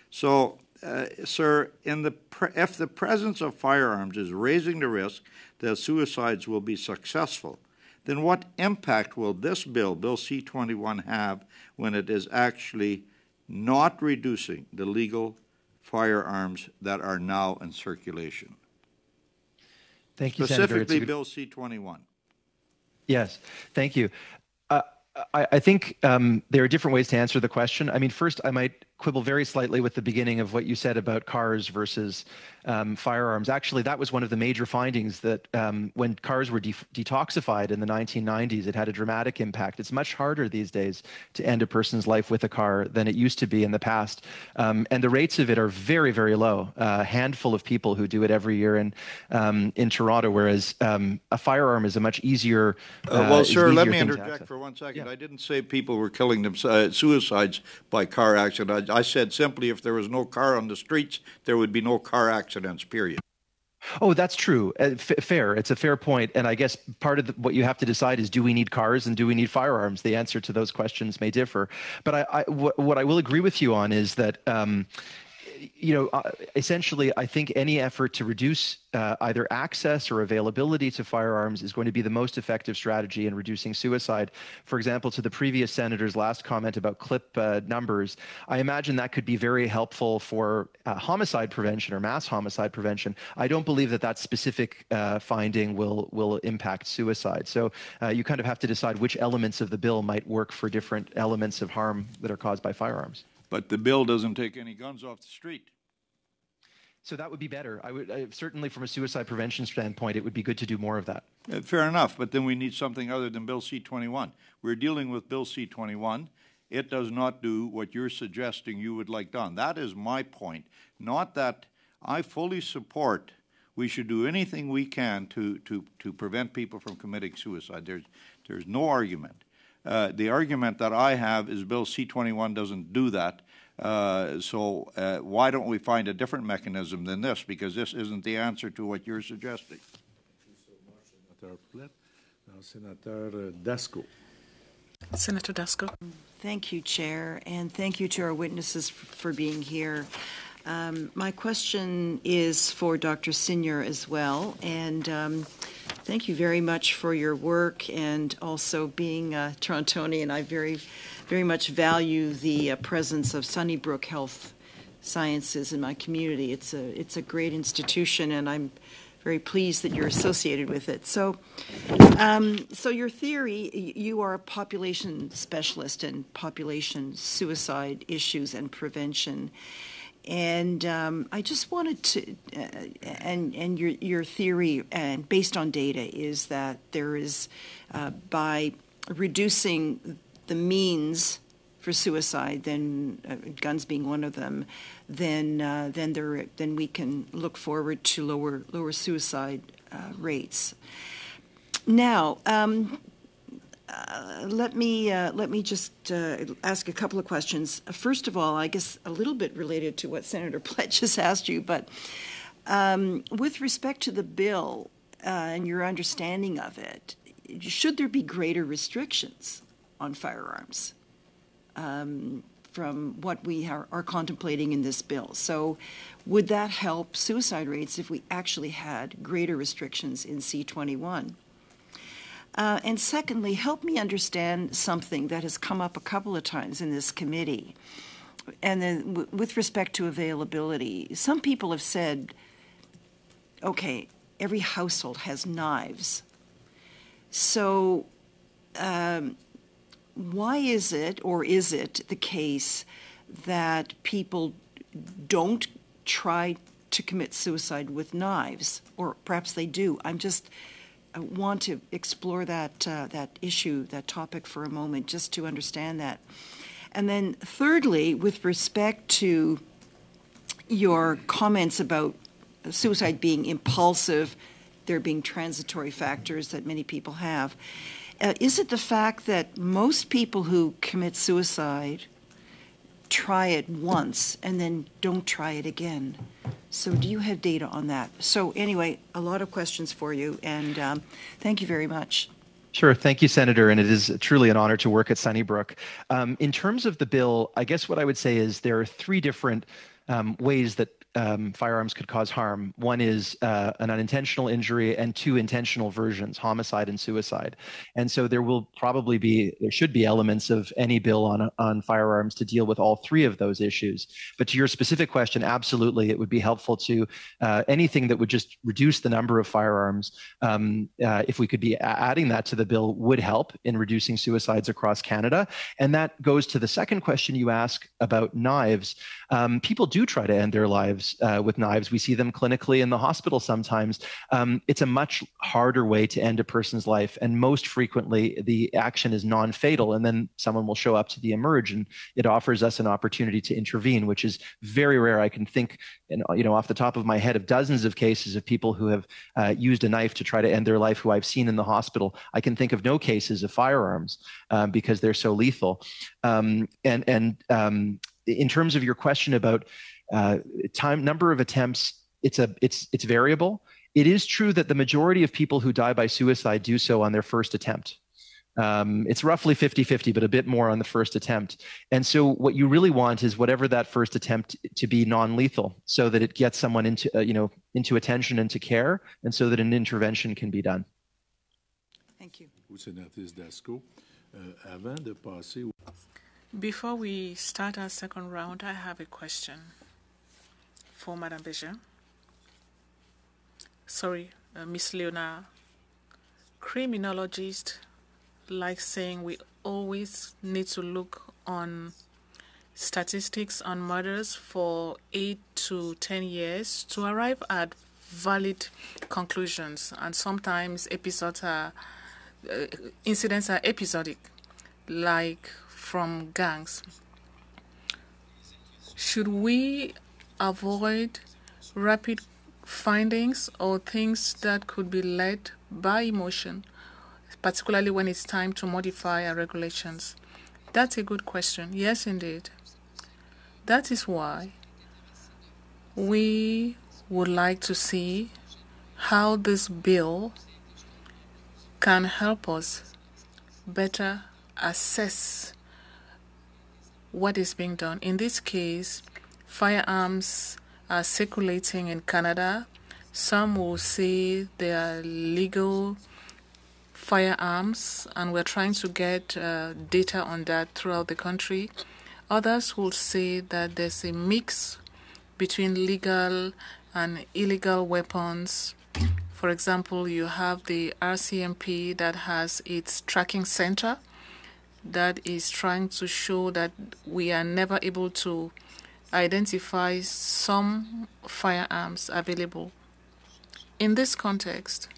So, uh, sir, in the pre- if the presence of firearms is raising the risk that suicides will be successful, then what impact will this bill, Bill C 21, have when it is actually not reducing the legal firearms that are now in circulation. Thank you, Specifically. Bill C-21. Yes, thank you. I, I think um, there are different ways to answer the question. I mean, first, I might quibble very slightly with the beginning of what you said about cars versus um, firearms. Actually, that was one of the major findings that um, when cars were de- detoxified in the 1990s, it had a dramatic impact. It's much harder these days to end a person's life with a car than it used to be in the past. Um, and the rates of it are very, very low. A handful of people who do it every year in, um, in Toronto, whereas um, a firearm is a much easier. Uh, well, uh, sir, let me interject for one second. Yeah. I didn't say people were killing themselves, uh, suicides by car accident. I, I said simply if there was no car on the streets, there would be no car accidents, period. Oh, that's true. Uh, fair. It's a fair point. And I guess part of the, what you have to decide is do we need cars and do we need firearms? The answer to those questions may differ. But I, I, what, what I will agree with you on is that. Um, you know, uh, essentially, I think any effort to reduce uh, either access or availability to firearms is going to be the most effective strategy in reducing suicide. For example, to the previous senator's last comment about clip uh, numbers, I imagine that could be very helpful for uh, homicide prevention or mass homicide prevention. I don't believe that that specific uh, finding will will impact suicide. So uh, you kind of have to decide which elements of the bill might work for different elements of harm that are caused by firearms. But the bill doesn't take any guns off the street. So that would be better. I would I, certainly, from a suicide prevention standpoint, it would be good to do more of that. Uh, fair enough, but then we need something other than Bill C 21. We're dealing with Bill C 21. It does not do what you're suggesting you would like done. That is my point. Not that I fully support we should do anything we can to, to, to prevent people from committing suicide. There's, there's no argument. Uh, the argument that I have is Bill C 21 doesn't do that. Uh, so uh, why don't we find a different mechanism than this? Because this isn't the answer to what you're suggesting. Senator Plett. Now, Senator uh, Dasko. Senator Dasko. Thank you, Chair, and thank you to our witnesses for being here. Um, my question is for Dr. Sinyor as well, and um, thank you very much for your work and also being a Torontonian. I very, very much value the uh, presence of Sunnybrook Health Sciences in my community. It's a it's a great institution, and I'm very pleased that you're associated with it. So, um, so your theory, you are a population specialist in population suicide issues and prevention. And um, I just wanted to, uh, and and your your theory, and based on data, is that there is uh, by reducing the means for suicide, then uh, guns being one of them, then uh, then there then we can look forward to lower lower suicide uh, rates. Now, um, uh, let me uh, let me just uh, ask a couple of questions. First of all, I guess a little bit related to what Senator Plett just asked you, but um, with respect to the bill uh, and your understanding of it, should there be greater restrictions on firearms um, from what we are, are contemplating in this bill? So, would that help suicide rates if we actually had greater restrictions in C21? Uh, and secondly, help me understand something that has come up a couple of times in this committee. And then, w- with respect to availability, some people have said, okay, every household has knives. So, um, why is it, or is it the case that people don't try to commit suicide with knives? Or perhaps they do. I'm just I want to explore that uh, that issue, that topic for a moment, just to understand that. And then, thirdly, with respect to your comments about suicide being impulsive, there being transitory factors that many people have, uh, is it the fact that most people who commit suicide try it once and then don't try it again? So, do you have data on that? So, anyway, a lot of questions for you, and um, thank you very much. Sure. Thank you, Senator. And it is truly an honor to work at Sunnybrook. Um, in terms of the bill, I guess what I would say is there are three different um, ways that um, firearms could cause harm. One is uh, an unintentional injury, and two intentional versions, homicide and suicide. And so there will probably be, there should be elements of any bill on on firearms to deal with all three of those issues. But to your specific question, absolutely, it would be helpful to uh, anything that would just reduce the number of firearms. Um, uh, if we could be adding that to the bill, would help in reducing suicides across Canada. And that goes to the second question you ask about knives. Um, people do try to end their lives uh, with knives. We see them clinically in the hospital sometimes. Um, it's a much harder way to end a person's life, and most frequently the action is non-fatal, and then someone will show up to the emerge, and it offers us an opportunity to intervene, which is very rare. I can think, and you know, off the top of my head, of dozens of cases of people who have uh, used a knife to try to end their life, who I've seen in the hospital. I can think of no cases of firearms um, because they're so lethal. Um, and and um, in terms of your question about uh, time number of attempts, it's a it's it's variable. It is true that the majority of people who die by suicide do so on their first attempt. Um, it's roughly 50 50, but a bit more on the first attempt. And so, what you really want is whatever that first attempt to be non lethal so that it gets someone into, uh, you know, into attention and to care, and so that an intervention can be done. Thank you. Before we start our second round, I have a question for Madame Bégin. Sorry, uh, Miss Léonard. Criminologists like saying we always need to look on statistics on murders for 8 to 10 years to arrive at valid conclusions and sometimes episodes are uh, incidents are episodic like from gangs. Should we avoid rapid findings or things that could be led by emotion, particularly when it's time to modify our regulations? That's a good question. Yes, indeed. That is why we would like to see how this bill can help us better assess what is being done. In this case, firearms are circulating in Canada. Some will say they are legal firearms, and we're trying to get uh, data on that throughout the country. Others will say that there's a mix between legal and illegal weapons. For example, you have the RCMP that has its tracking center that is trying to show that we are never able to identify some firearms available. In this context,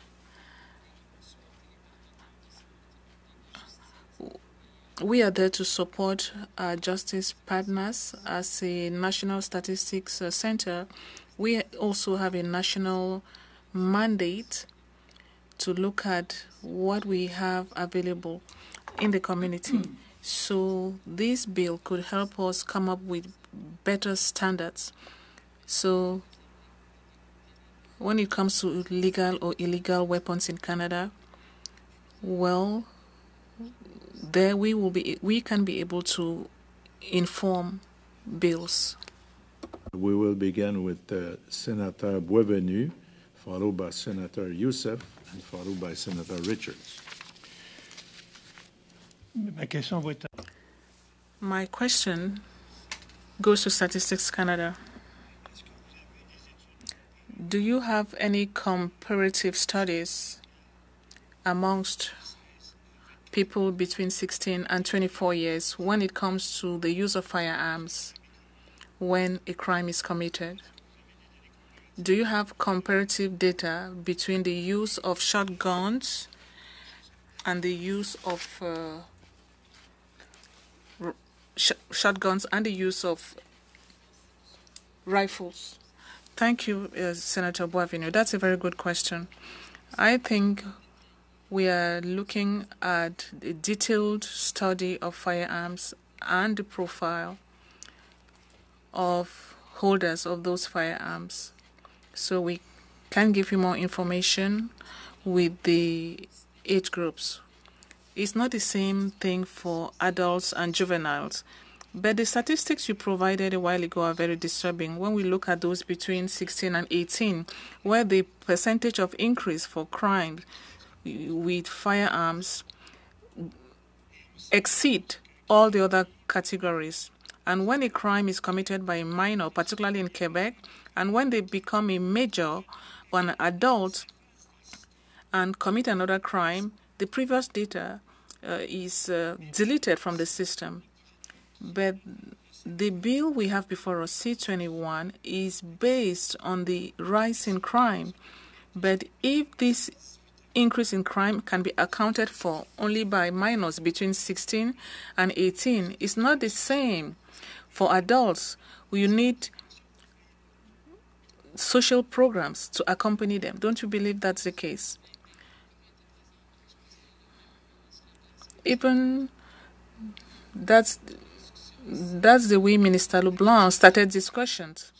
we are there to support our justice partners as a national statistics uh, center. We also have a national mandate to look at what we have available in the community. So this bill could help us come up with better standards. So when it comes to legal or illegal weapons in Canada, well, there we will be we can be able to inform bills. We will begin with uh, Senator Boisvenu, followed by Senator Yussuff, and followed by Senator Richards. My question goes to Statistics Canada. Do you have any comparative studies amongst people between 16 and 24 years when it comes to the use of firearms when a crime is committed? Do you have comparative data between the use of shotguns and the use of uh, sh shotguns and the use of rifles? Thank you, uh, Senator Boisvenu. That's a very good question. I think we are looking at a detailed study of firearms and the profile of holders of those firearms. So we can give you more information with the age groups it's not the same thing for adults and juveniles. But the statistics you provided a while ago are very disturbing when we look at those between 16 and 18, where the percentage of increase for crime with firearms exceed all the other categories. And when a crime is committed by a minor, particularly in Quebec, and when they become a major or an adult and commit another crime, the previous data uh, is uh, deleted from the system. But the bill we have before us, C21, is based on the rise in crime. But if this increase in crime can be accounted for only by minors between 16 and 18, it's not the same for adults. You need social programs to accompany them. Don't you believe that's the case? Even that's that's the way Minister Leblanc started discussions.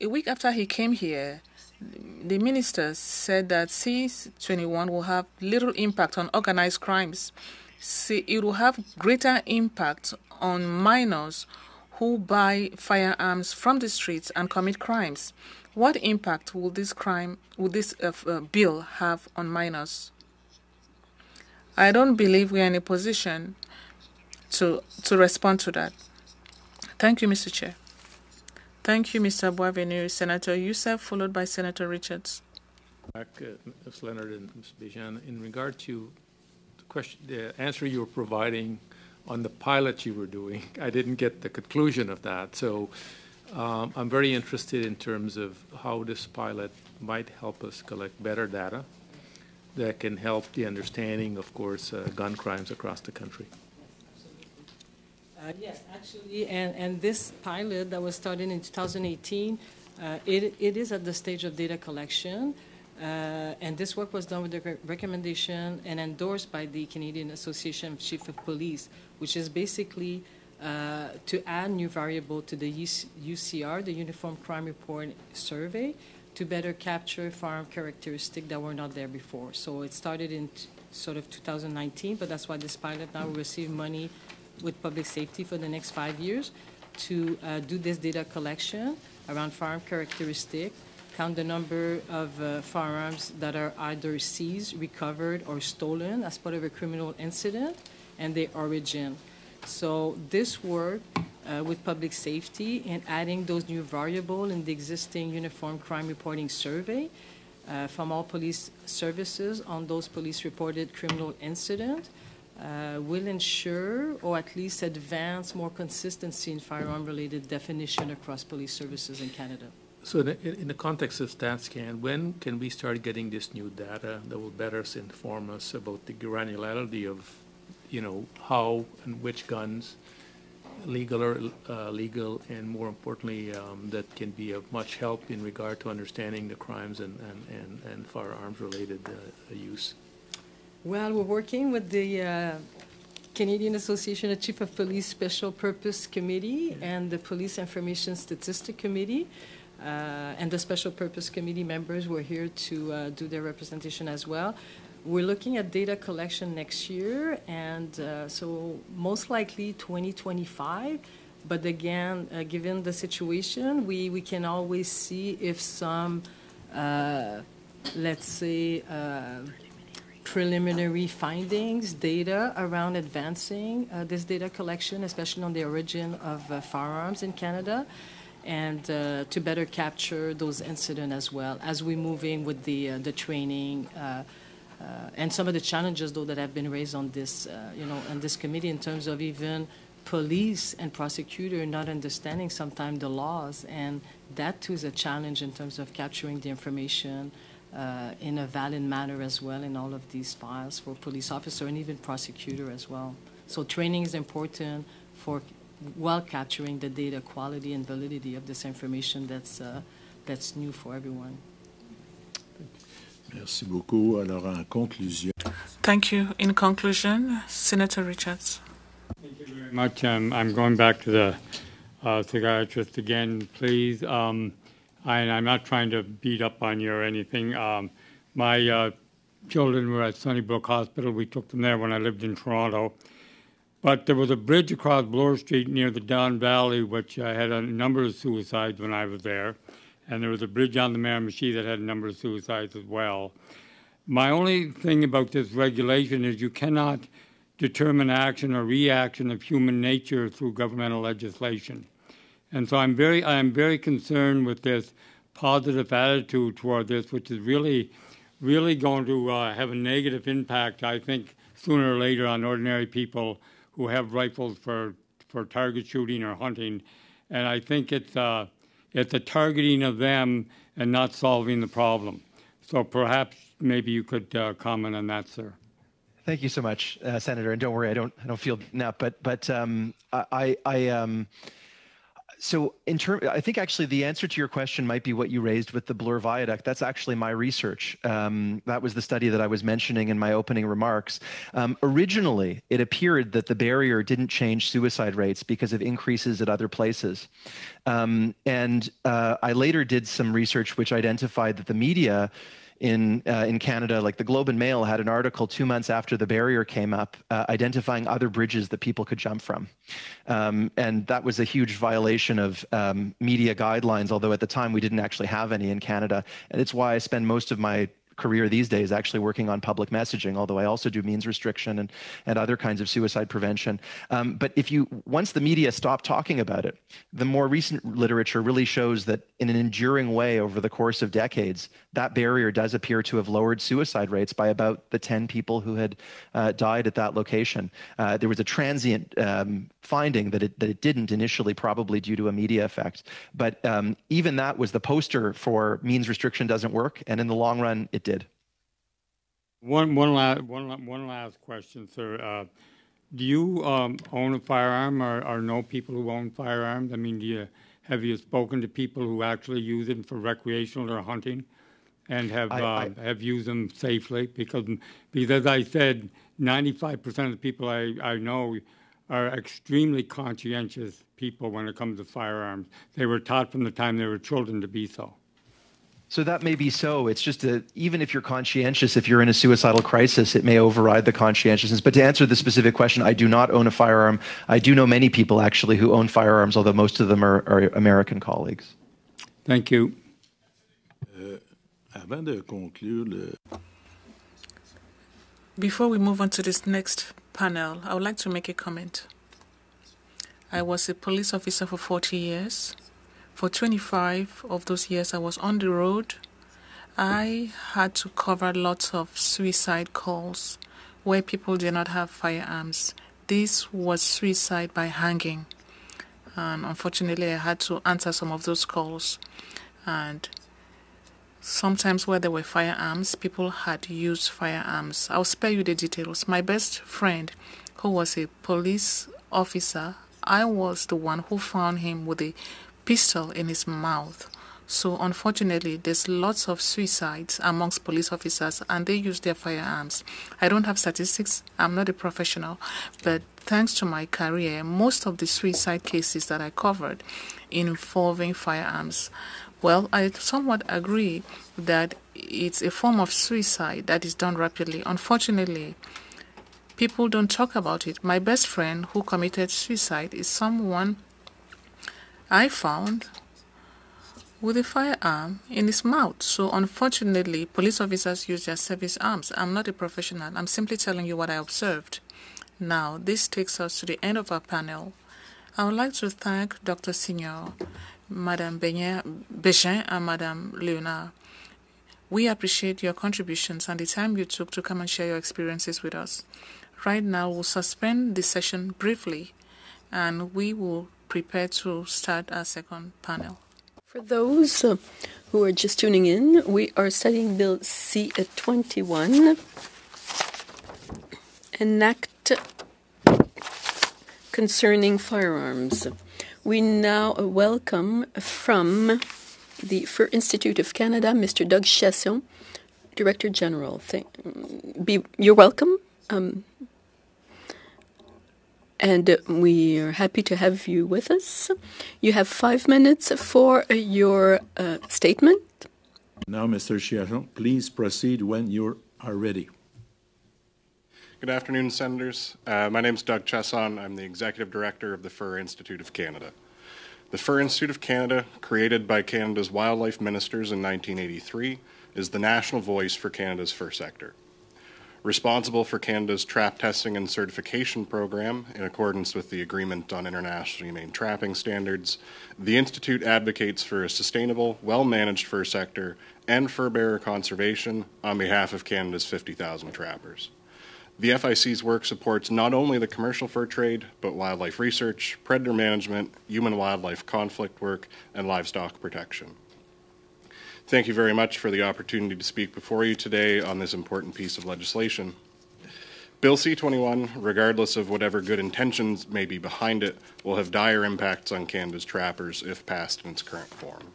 A week after he came here, the minister said that C21 will have little impact on organized crimes. See, it will have greater impact on minors who buy firearms from the streets and commit crimes. What impact will this crime, will this uh, uh, bill have on minors? I don't believe we are in a position to, to respond to that. Thank you, Mr. Chair. Thank you, Mr. Boisvenu. Senator Yussuff, followed by Senator Richards. Back, uh, Ms. Léonard and Ms. Bégin, in regard to the question, the answer you were providing on the pilot you were doing, I didn't get the conclusion of that. So um, I'm very interested in terms of how this pilot might help us collect better data that can help the understanding, of course, uh, gun crimes across the country. Uh, yes, actually, and, and this pilot that was started in 2018, uh, it, it is at the stage of data collection. Uh, and this work was done with the recommendation and endorsed by the Canadian Association of Chief of Police, which is basically uh, to add new variable to the UCR, the Uniform Crime Report Survey, to better capture firearm characteristics that were not there before. So it started in sort of 2019, but that's why this pilot now will receive money with public safety for the next five years to uh, do this data collection around firearm characteristic, count the number of uh, firearms that are either seized, recovered, or stolen as part of a criminal incident, and their origin. So this work uh, with public safety and adding those new variables in the existing uniform crime reporting survey uh, from all police services on those police reported criminal incidents uh, will ensure or at least advance more consistency in firearm-related definition across police services in Canada. So in, in the context of StatsCan, when can we start getting this new data that will better inform us about the granularity of, you know, how and which guns, legal or uh, legal, and more importantly, um, that can be of much help in regard to understanding the crimes and, and, and, and firearms-related uh, use? Well, we're working with the uh, Canadian Association of Chief of Police Special Purpose Committee and the Police Information Statistic Committee. Uh, and the Special Purpose Committee members were here to uh, do their representation as well. We're looking at data collection next year, and uh, so most likely 2025. But again, uh, given the situation, we, we can always see if some, uh, let's say, preliminary findings, data around advancing uh, this data collection, especially on the origin of uh, firearms in Canada, and uh, to better capture those incidents as well as we move in with the uh, the training. Uh, uh, and some of the challenges, though, that have been raised on this, you know, on this committee in terms of even police and prosecutor not understanding sometimes the laws, and that too is a challenge in terms of capturing the information uh, in a valid manner as well in all of these files for police officer and even prosecutor as well. So training is important for well capturing the data quality and validity of this information that's, uh, that's new for everyone. Merci beaucoup. Alors, en conclusion. Thank you. In conclusion, Senator Richards. Thank you very much. Um, I'm going back to the uh, psychiatrist again, please. Um, and I'm not trying to beat up on you or anything. Um, my uh, children were at Sunnybrook Hospital. We took them there when I lived in Toronto. But there was a bridge across Bloor Street near the Don Valley, which uh, had a number of suicides when I was there. And there was a bridge on the Miramichi that had a number of suicides as well. My only thing about this regulation is you cannot determine action or reaction of human nature through governmental legislation. And so I'm very, I'm very concerned with this positive attitude toward this, which is really, really going to uh, have a negative impact, I think, sooner or later on ordinary people who have rifles for, for target shooting or hunting. And I think it's, uh, it's a targeting of them and not solving the problem. So perhaps maybe you could uh, comment on that, sir. Thank you so much, uh, Senator. And don't worry, I don't, I don't feel beaten but, but um, I, I, um, so in term, I think actually the answer to your question might be what you raised with the Bloor Viaduct. That's actually my research. Um, that was the study that I was mentioning in my opening remarks. Um, originally, it appeared that the barrier didn't change suicide rates because of increases at other places. Um, and uh, I later did some research which identified that the media in uh, in Canada, like the Globe and Mail had an article two months after the barrier came up, uh, identifying other bridges that people could jump from, um, and that was a huge violation of um, media guidelines. Although at the time we didn't actually have any in Canada, and it's why I spend most of my career these days actually working on public messaging, although I also do means restriction and, and other kinds of suicide prevention. Um, but if you, once the media stop talking about it, the more recent literature really shows that in an enduring way over the course of decades, that barrier does appear to have lowered suicide rates by about the 10 people who had uh, died at that location. Uh, there was a transient um, finding that it, that it didn't initially, probably due to a media effect. But um, even that was the poster for means restriction doesn't work. And in the long run, it did. One, one, last, one, one last question, sir. Uh, do you um, own a firearm or, or know people who own firearms? I mean, do you, have you spoken to people who actually use them for recreational or hunting? and have I, uh, I, have used them safely because because as I said, 95% of the people I, I know are extremely conscientious people when it comes to firearms. They were taught from the time they were children to be so. So that may be so. It's just that even if you're conscientious, if you're in a suicidal crisis, it may override the conscientiousness. But to answer the specific question, I do not own a firearm. I do know many people actually who own firearms, although most of them are, are American colleagues. Thank you. Uh, avant de conclure le... Before we move on to this next panel, I would like to make a comment. I was a police officer for 40 years. For 25 of those years, I was on the road. I had to cover lots of suicide calls where people did not have firearms. This was suicide by hanging. And unfortunately, I had to answer some of those calls. And Sometimes where there were firearms, people had used firearms. I'll spare you the details. My best friend, who was a police officer, I was the one who found him with a pistol in his mouth. So, unfortunately, there's lots of suicides amongst police officers and they use their firearms. I don't have statistics, I'm not a professional, but thanks to my career, most of the suicide cases that I covered involving firearms well, I somewhat agree that it's a form of suicide that is done rapidly. Unfortunately, people don't talk about it. My best friend who committed suicide is someone I found with a firearm in his mouth. So, unfortunately, police officers use their service arms. I'm not a professional, I'm simply telling you what I observed. Now, this takes us to the end of our panel. I would like to thank Dr. Sinyor Madame Bégin and Madame Léonard. We appreciate your contributions and the time you took to come and share your experiences with us. Right now, we'll suspend the session briefly and we will prepare to start our second panel. For those uh, who are just tuning in, we are studying Bill C 21, an act concerning firearms. We now welcome from the Fur Institute of Canada, Mr. Doug Chiasson, Director General. Thank, be, you're welcome. Um, and we are happy to have you with us. You have five minutes for your uh, statement. Now, Mr. Chiasson, please proceed when you are ready. Good afternoon, Senators. Uh, my name is Doug Chiasson. I'm the Executive Director of the Fur Institute of Canada. The Fur Institute of Canada, created by Canada's wildlife ministers in 1983, is the national voice for Canada's fur sector. Responsible for Canada's trap testing and certification program in accordance with the Agreement on International Humane Trapping Standards, the Institute advocates for a sustainable, well managed fur sector and fur bearer conservation on behalf of Canada's 50,000 trappers. The FIC's work supports not only the commercial fur trade, but wildlife research, predator management, human wildlife conflict work, and livestock protection. Thank you very much for the opportunity to speak before you today on this important piece of legislation. Bill C 21, regardless of whatever good intentions may be behind it, will have dire impacts on Canada's trappers if passed in its current form.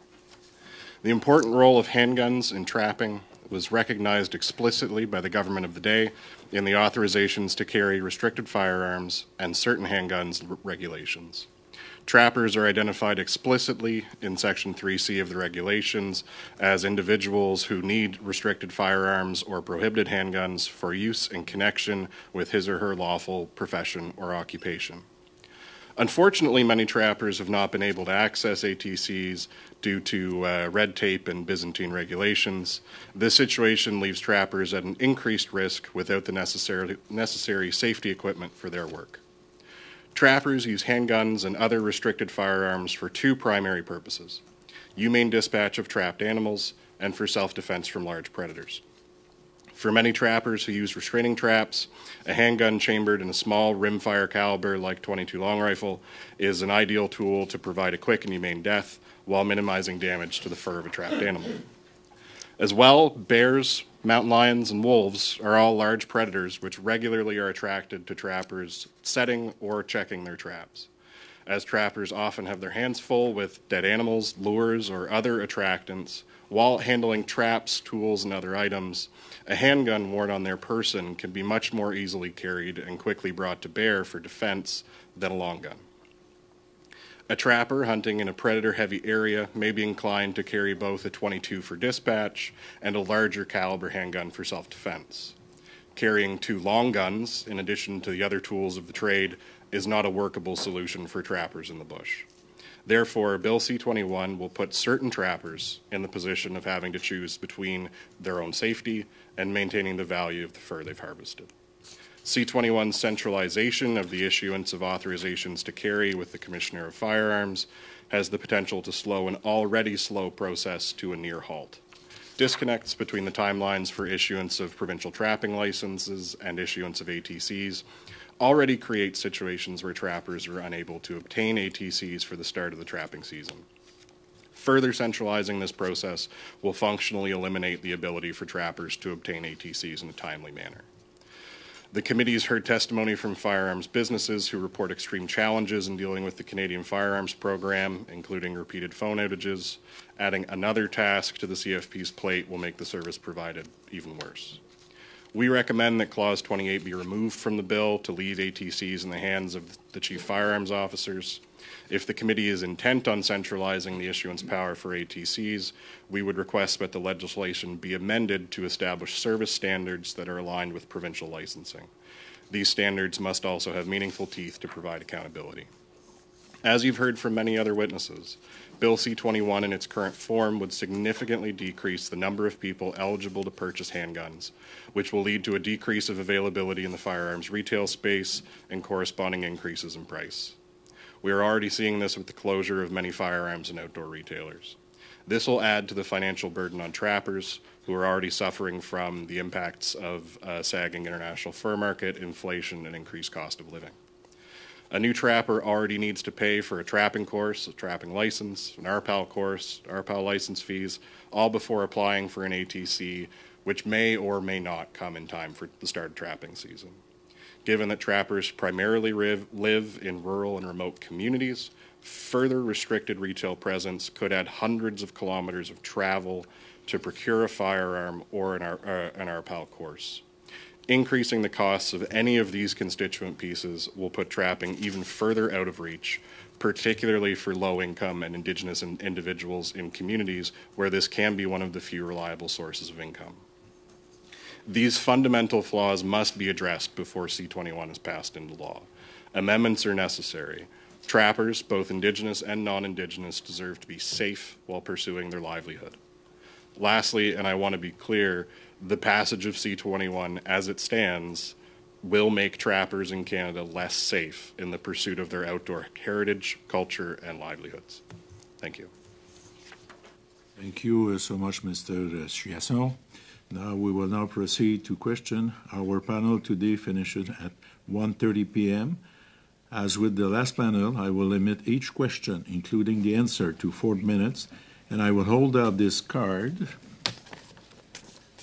The important role of handguns in trapping was recognized explicitly by the government of the day in the authorizations to carry restricted firearms and certain handguns regulations. Trappers are identified explicitly in Section 3C of the regulations as individuals who need restricted firearms or prohibited handguns for use in connection with his or her lawful profession or occupation. Unfortunately, many trappers have not been able to access ATCs due to uh, red tape and Byzantine regulations. This situation leaves trappers at an increased risk without the necessary, necessary safety equipment for their work. Trappers use handguns and other restricted firearms for two primary purposes humane dispatch of trapped animals and for self defense from large predators. For many trappers who use restraining traps, a handgun chambered in a small rimfire caliber like 22 long rifle is an ideal tool to provide a quick and humane death while minimizing damage to the fur of a trapped animal. As well, bears, mountain lions, and wolves are all large predators which regularly are attracted to trappers setting or checking their traps. As trappers often have their hands full with dead animals, lures, or other attractants, while handling traps, tools, and other items, a handgun worn on their person can be much more easily carried and quickly brought to bear for defense than a long gun. A trapper hunting in a predator heavy area may be inclined to carry both a 22 for dispatch and a larger caliber handgun for self defense. Carrying two long guns, in addition to the other tools of the trade, is not a workable solution for trappers in the bush. Therefore, Bill C 21 will put certain trappers in the position of having to choose between their own safety and maintaining the value of the fur they've harvested. C21's centralization of the issuance of authorizations to carry with the Commissioner of Firearms has the potential to slow an already slow process to a near halt. Disconnects between the timelines for issuance of provincial trapping licenses and issuance of ATCs already create situations where trappers are unable to obtain ATCs for the start of the trapping season. Further centralizing this process will functionally eliminate the ability for trappers to obtain ATCs in a timely manner. The committees heard testimony from firearms businesses who report extreme challenges in dealing with the Canadian Firearms Program, including repeated phone outages. Adding another task to the CFP's plate will make the service provided even worse. We recommend that Clause 28 be removed from the bill to leave ATCs in the hands of the Chief Firearms Officers. If the committee is intent on centralizing the issuance power for ATCs, we would request that the legislation be amended to establish service standards that are aligned with provincial licensing. These standards must also have meaningful teeth to provide accountability. As you've heard from many other witnesses, Bill C 21 in its current form would significantly decrease the number of people eligible to purchase handguns, which will lead to a decrease of availability in the firearms retail space and corresponding increases in price. We are already seeing this with the closure of many firearms and outdoor retailers. This will add to the financial burden on trappers who are already suffering from the impacts of a sagging international fur market, inflation, and increased cost of living. A new trapper already needs to pay for a trapping course, a trapping license, an RPAL course, RPAL license fees, all before applying for an ATC, which may or may not come in time for the start of trapping season given that trappers primarily live, in rural and remote communities. Further restricted retail presence could add hundreds of kilometers of travel to procure a firearm or an, uh, an RPAL course. Increasing the costs of any of these constituent pieces will put trapping even further out of reach, particularly for low income and Indigenous individuals in communities where this can be one of the few reliable sources of income. These fundamental flaws must be addressed before C21 is passed into law. Amendments are necessary. Trappers, both indigenous and non indigenous, deserve to be safe while pursuing their livelihood. Lastly, and I want to be clear, the passage of C21 as it stands will make trappers in Canada less safe in the pursuit of their outdoor heritage, culture, and livelihoods. Thank you. Thank you so much, Mr. Chiasson. Now we will now proceed to question. Our panel today finishes at 1.30 p.m. As with the last panel, I will limit each question, including the answer, to four minutes, and I will hold out this card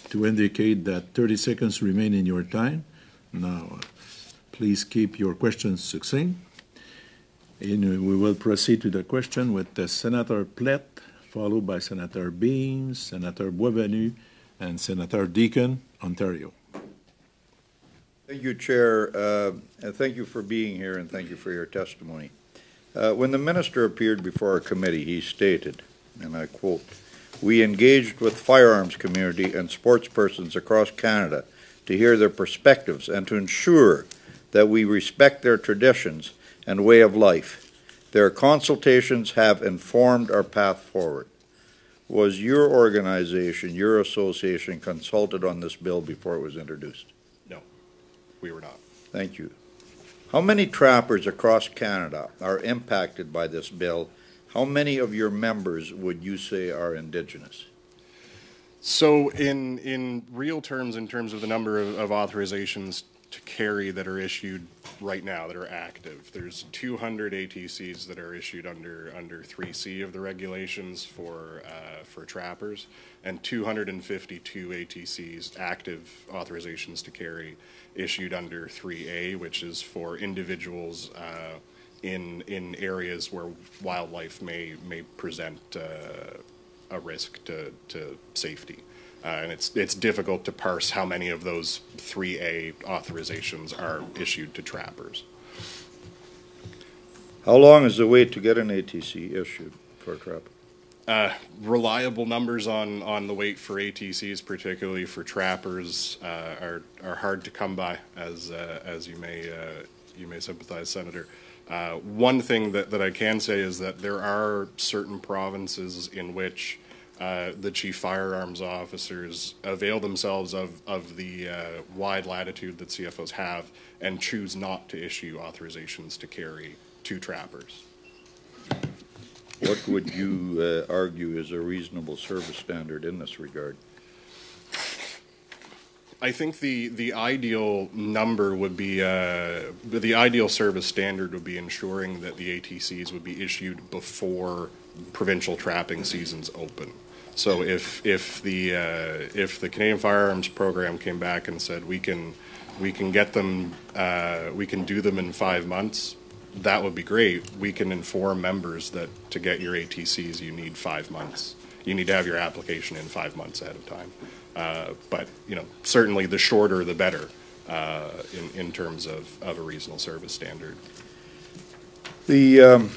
to indicate that 30 seconds remain in your time. Now, please keep your questions succinct. And we will proceed to the question with Senator Plett, followed by Senator Beams, Senator Boisvenu, and Senator Deacon, Ontario. Thank you, Chair, uh, and thank you for being here, and thank you for your testimony. Uh, when the minister appeared before our committee, he stated, and I quote, "We engaged with firearms community and sports persons across Canada to hear their perspectives and to ensure that we respect their traditions and way of life. Their consultations have informed our path forward. Was your organization, your association, consulted on this bill before it was introduced? No, we were not. Thank you. How many trappers across Canada are impacted by this bill? How many of your members would you say are Indigenous? So, in in real terms, in terms of the number of, of, authorizations to carry that are issued right now that are active, there's 200 ATCs that are issued under under 3C of the regulations for uh, for trappers, and 252 ATCs active authorizations to carry issued under 3A, which is for individuals. Uh, in in areas where wildlife may may present uh, a risk to, to safety. Uh, and it's it's difficult to parse how many of those 3A authorizations are issued to trappers. How long is the wait to get an ATC issued for a trapper? Uh, reliable numbers on, on the wait for ATCs, particularly for trappers, uh, are are hard to come by, as uh, as you may uh, you may sympathize, Senator. Uh, one thing that, that I can say is that there are certain provinces in which uh, the chief firearms officers avail themselves of, of the uh, wide latitude that CFOs have and choose not to issue authorizations to carry to trappers. What would you uh, argue is a reasonable service standard in this regard? I think the, the ideal number would be uh, the ideal service standard would be ensuring that the ATCs would be issued before provincial trapping seasons open. So if if the uh, if the Canadian Firearms Program came back and said we can we can get them uh, we can do them in five months, that would be great. We can inform members that to get your ATCs you need five months. You need to have your application in five months ahead of time. Uh, but you know certainly the shorter the better uh, in in terms of, of a reasonable service standard. The um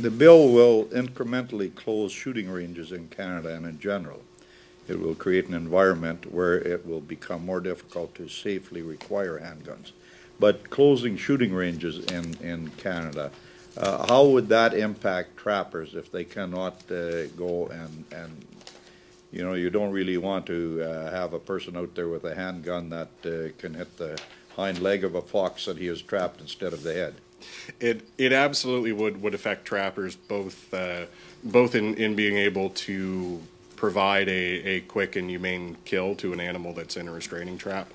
the bill will incrementally close shooting ranges in Canada and in general. It will create an environment where it will become more difficult to safely require handguns. But closing shooting ranges in, in Canada, uh, how would that impact trappers if they cannot uh, go and, and, you know, you don't really want to uh, have a person out there with a handgun that uh, can hit the hind leg of a fox that he has trapped instead of the head? It it absolutely would would affect trappers both uh, both in, in being able to provide a, a quick and humane kill to an animal that's in a restraining trap.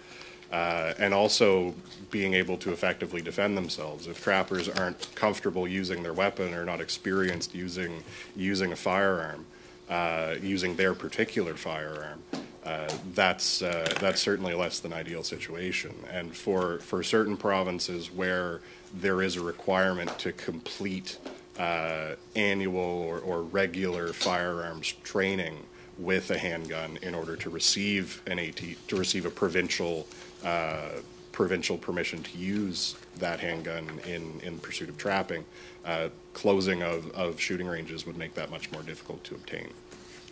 Uh, and also being able to effectively defend themselves. If trappers aren't comfortable using their weapon or not experienced using using a firearm, uh, using their particular firearm, uh, that's uh, that's certainly less than ideal situation. And for for certain provinces where there is a requirement to complete uh, annual or, or, regular firearms training with a handgun in order to receive an AT to receive a provincial uh, provincial permission to use that handgun in in pursuit of trapping. Uh, closing of, of shooting ranges would make that much more difficult to obtain.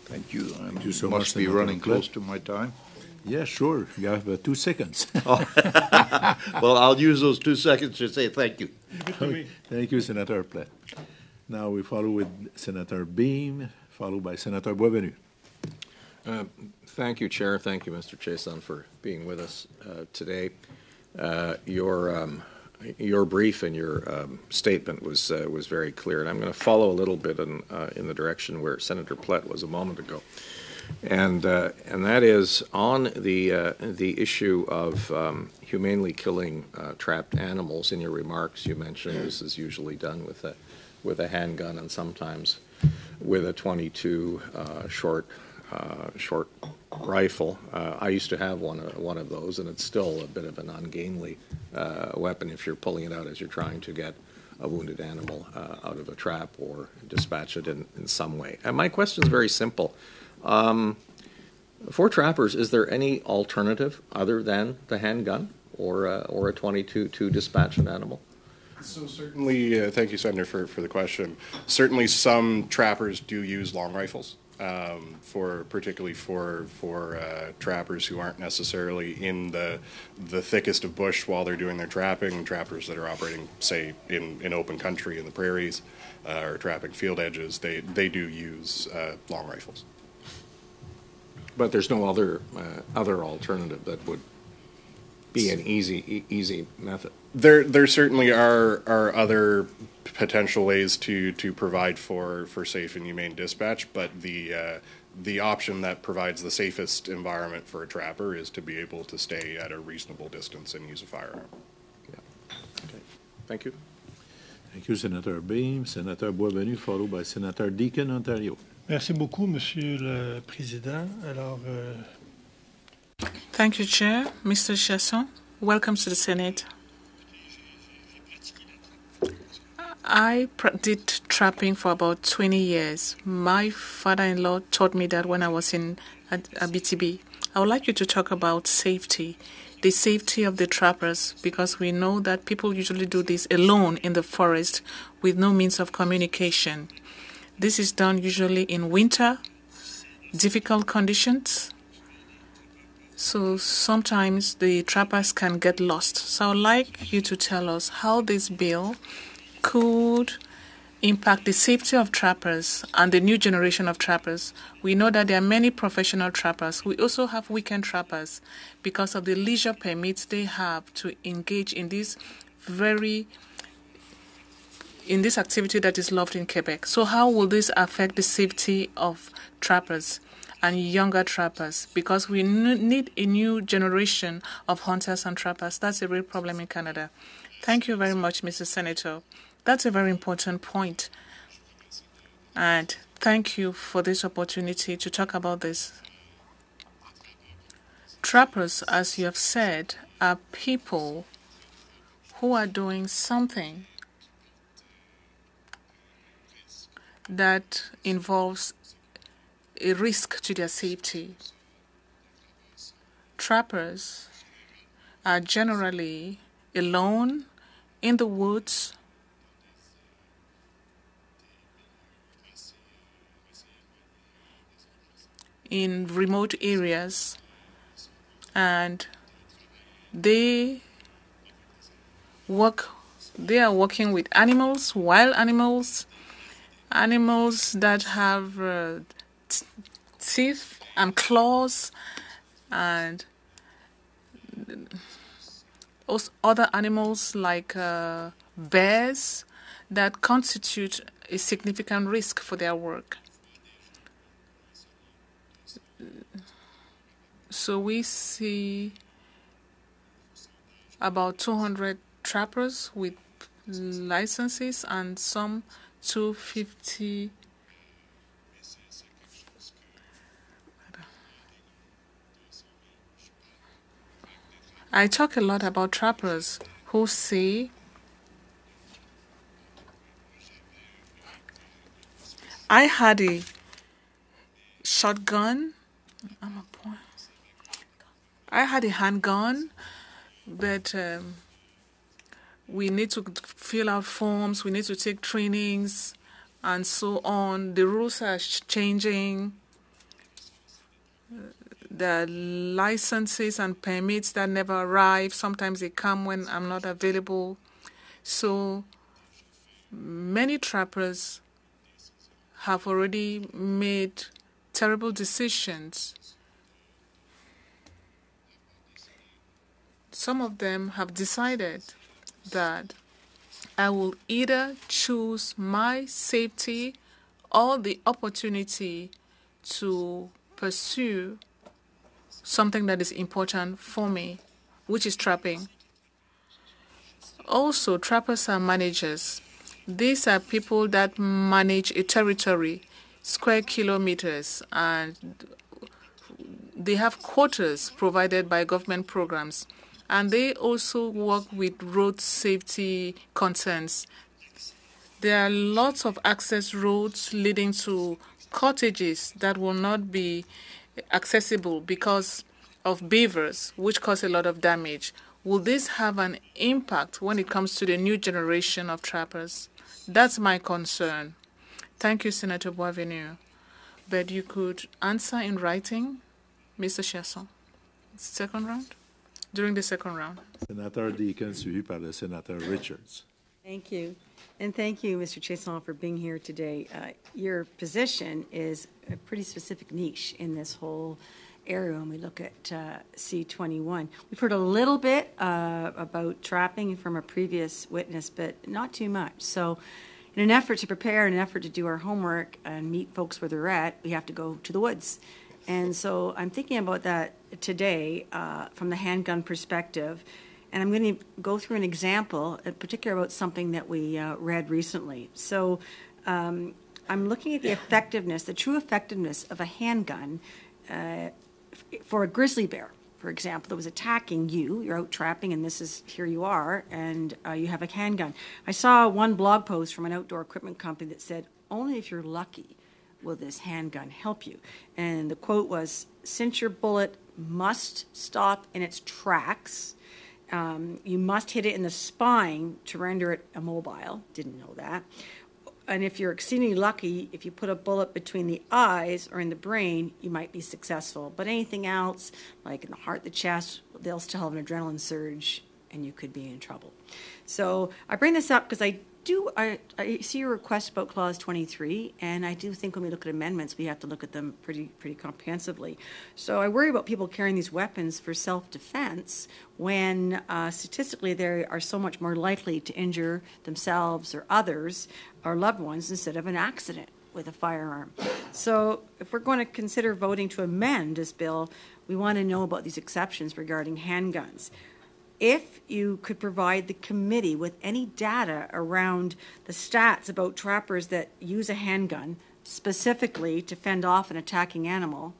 Thank you. I Thank you so must much, be running close to my time. Yeah, sure. You have uh, two seconds. well, I'll use those two seconds to say thank you. Thank you, Senator Plett. Now we follow with Senator Boehm, followed by Senator Boisvenu. Uh, thank you, Chair. Thank you, Mr. Chiasson, for being with us uh, today. Uh, your um, your brief and your um, statement was uh, was very clear, and I'm going to follow a little bit in uh, in the direction where Senator Plett was a moment ago, and uh, and that is on the the issue of um, humanely killing trapped animals. In your remarks, you mentioned this is usually done with a with a handgun and sometimes with a 22 short uh, short rifle. Uh, I used to have one uh, one of those, and it's still a bit of an ungainly uh, weapon if you're pulling it out as you're trying to get a wounded animal out of a trap or dispatch it in, in some way. And my question is very simple. Um, for trappers, is there any alternative other than the handgun or or a 22 to dispatch an animal? So certainly, uh, thank you, Senator, for, for the question. Certainly, some trappers do use long rifles um, for particularly for for uh, trappers who aren't necessarily in the the thickest of bush while they're doing their trapping. Trappers that are operating, say, in, in open country in the prairies uh, or trapping field edges, they they do use uh, long rifles. But there's no other uh, other alternative that would be an easy e- easy method. There there certainly are are other potential ways to to provide for for safe and humane dispatch, but the uh, the option that provides the safest environment for a trapper is to be able to stay at a reasonable distance and use a firearm. Yeah. Okay. Thank you. Thank you, Senator Boehm. Senator Boisvenu, followed by Senator Deacon, Ontario. Merci beaucoup, Monsieur le Président. Alors. Euh... Thank you, Chair. Mr. Chiasson, welcome to the Senate. I did trapping for about 20 years. My father in law taught me that when I was in a, a BTB. I would like you to talk about safety, the safety of the trappers, because we know that people usually do this alone in the forest with no means of communication. This is done usually in winter, difficult conditions. So sometimes the trappers can get lost. So I'd like you to tell us how this bill could impact the safety of trappers and the new generation of trappers. We know that there are many professional trappers. We also have weekend trappers because of the leisure permits they have to engage in this very in this activity that is loved in Quebec. So how will this affect the safety of trappers and younger trappers? Because we need a new generation of hunters and trappers. That's a real problem in Canada. Thank you very much, Mr. Senator. That's a very important point. And thank you for this opportunity to talk about this. Trappers, as you have said, are people who are doing something that involves a risk to their safety. Trappers are generally alone in the woods in remote areas and they work they are working with animals wild animals animals that have uh, teeth and claws and other animals like uh, bears that constitute a significant risk for their work So we see about 200 trappers with licenses and some 250 I talk a lot about trappers who say I had a shotgun. I'm a point. I had a handgun, but um, we need to fill out forms, we need to take trainings, and so on. The rules are changing. The licenses and permits that never arrive. Sometimes they come when I'm not available. So many trappers have already made terrible decisions. Some of them have decided that I will either choose my safety or the opportunity to pursue something that is important for me, which is trapping. Also, trappers are managers. These are people that manage a territory, square kilometers, and they have quotas provided by government programs. And they also work with road safety concerns. There are lots of access roads leading to cottages that will not be accessible because of beavers, which cause a lot of damage. Will this have an impact when it comes to the new generation of trappers? That's my concern. Thank you, Senator Boisvenu. But you could answer in writing, Mr. Chiasson. Second round? During the second round. Senator Deacon, suivi par le sénateur Richards. Thank you. And thank you, Mr. Chiasson, for being here today. Uh, your position is a pretty specific niche in this whole area when we look at uh, C21. We've heard a little bit uh, about trapping from a previous witness, but not too much. So, in an effort to prepare, in an effort to do our homework and meet folks where they're at, we have to go to the woods. And so, I'm thinking about that today uh, from the handgun perspective. And I'm going to go through an example, in particular about something that we uh, read recently. So, um, I'm looking at the effectiveness, the true effectiveness of a handgun uh, for a grizzly bear, for example, that was attacking you, you're out trapping, and this is here you are, and uh, you have a handgun. I saw one blog post from an outdoor equipment company that said, Only if you're lucky will this handgun help you. And the quote was, Since your bullet must stop in its tracks, um, you must hit it in the spine to render it immobile. Didn't know that and if you're exceedingly lucky, if you put a bullet between the eyes or in the brain, you might be successful. But anything else, like in the heart, the chest, they'll still have an adrenaline surge and you could be in trouble. So I bring this up because I do I, I see your request about clause 23 and i do think when we look at amendments we have to look at them pretty pretty comprehensively. So i worry about people carrying these weapons for self-defense when uh, statistically they are so much more likely to injure themselves or others or loved ones instead of an accident with a firearm. So if we're going to consider voting to amend this bill we want to know about these exceptions regarding handguns if you could provide the committee with any data around the stats about trappers that use a handgun specifically to fend off an attacking animal,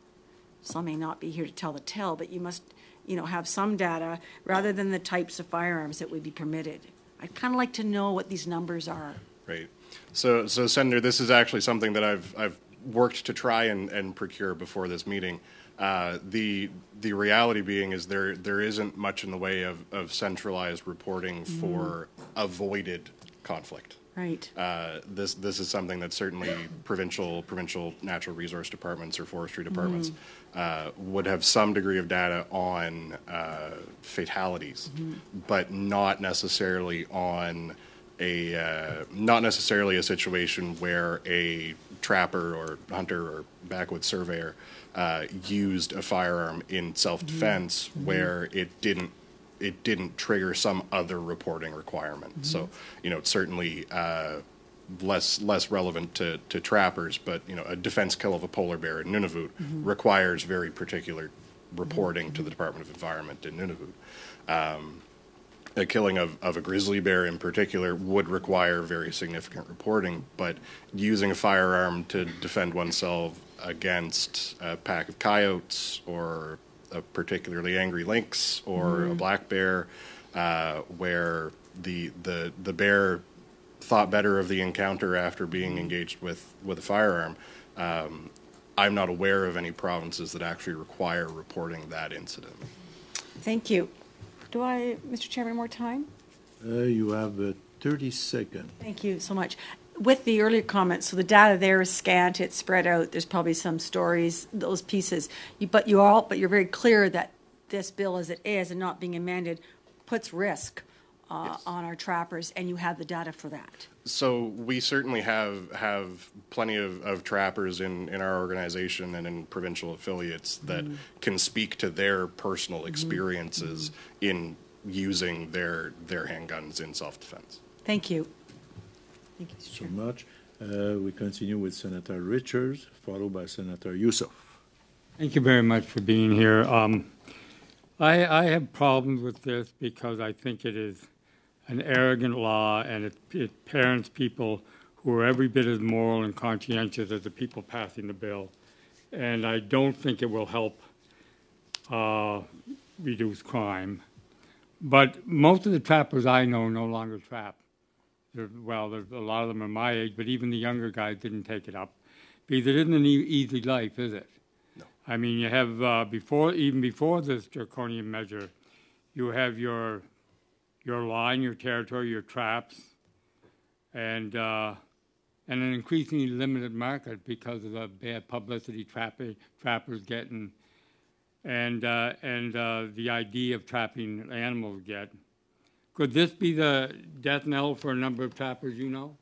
some may not be here to tell the tale, but you must, you know, have some data rather than the types of firearms that would be permitted. I'd kind of like to know what these numbers are. Right. So, so Senator, this is actually something that I've I've worked to try and, and procure before this meeting. Uh, the the reality being is there there isn't much in the way of, of centralized reporting mm-hmm. for avoided conflict. Right. Uh, this this is something that certainly provincial provincial natural resource departments or forestry departments mm-hmm. uh, would have some degree of data on uh, fatalities, mm-hmm. but not necessarily on a uh, not necessarily a situation where a trapper or hunter or backwoods surveyor uh, used a firearm in self-defense mm-hmm. where it didn't it didn't trigger some other reporting requirement. Mm-hmm. So you know, it's certainly uh, less less relevant to, to trappers, but you know, a defense kill of a polar bear in Nunavut mm-hmm. requires very particular reporting to the Department of Environment in Nunavut. Um, a killing of, of a grizzly bear in particular would require very significant reporting, but using a firearm to defend oneself against a pack of coyotes or a particularly angry lynx or mm-hmm. a black bear, uh, where the the the bear thought better of the encounter after being engaged with with a firearm. Um, I'm not aware of any provinces that actually require reporting that incident. Thank you. Do I, Mr. Chairman, more time? Uh, you have uh, 30 seconds. Thank you so much with the earlier comments, so the data there is scant, it's spread out, there's probably some stories, those pieces. You- But you all, but you're very clear that this bill as it is and not being amended puts risk uh, on our trappers, and you have the data for that. So we certainly have have plenty of, of trappers in, in our organization and in provincial affiliates that Mm. can speak to their personal experiences in using their their handguns in self defense. Thank you. Thank you, Mr. so Chair. much. Uh, We continue with Senator Richards, followed by Senator Yussuff. Thank you very much for being here. Um, I, I have problems with this because I think it is an arrogant law and it, it parents people who are every bit as moral and conscientious as the people passing the bill. And I don't think it will help uh, reduce crime. But most of the trappers I know no longer trap. They're, well, there's a lot of them are my age, but even the younger guys didn't take it up because it isn't an e- easy life, is it? No. I mean, you have uh, before even before this draconian measure, you have your your line, your territory, your traps, and uh, and an increasingly limited market because of the bad publicity trapping, trappers getting, and uh, and uh, the idea of trapping animals get. Could this be the death knell for a number of trappers you know?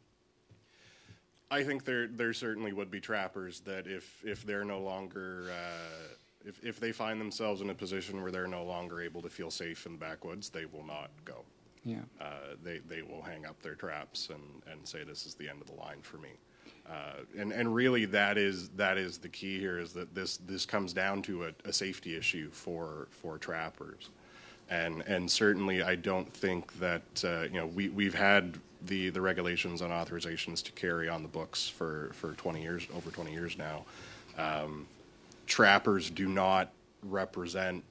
I think there there certainly would be trappers that if if they're no longer uh, if if they find themselves in a position where they're no longer able to feel safe in the backwoods, they will not go. Yeah. Uh, they they will hang up their traps and, and say this is the end of the line for me. Uh, and and really that is that is the key here is that this this comes down to a, a safety issue for for trappers. And and certainly I don't think that uh, you know we we've had the the regulations on authorizations to carry on the books for for 20 years over 20 years now. Um, trappers do not represent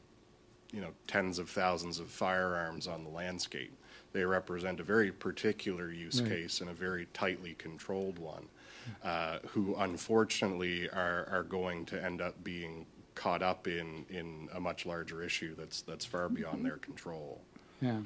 you know tens of thousands of firearms on the landscape. They represent a very particular use Right. case and a very tightly controlled one, uh, who unfortunately are are going to end up being caught up in in a much larger issue that's that's far beyond their control. Yeah.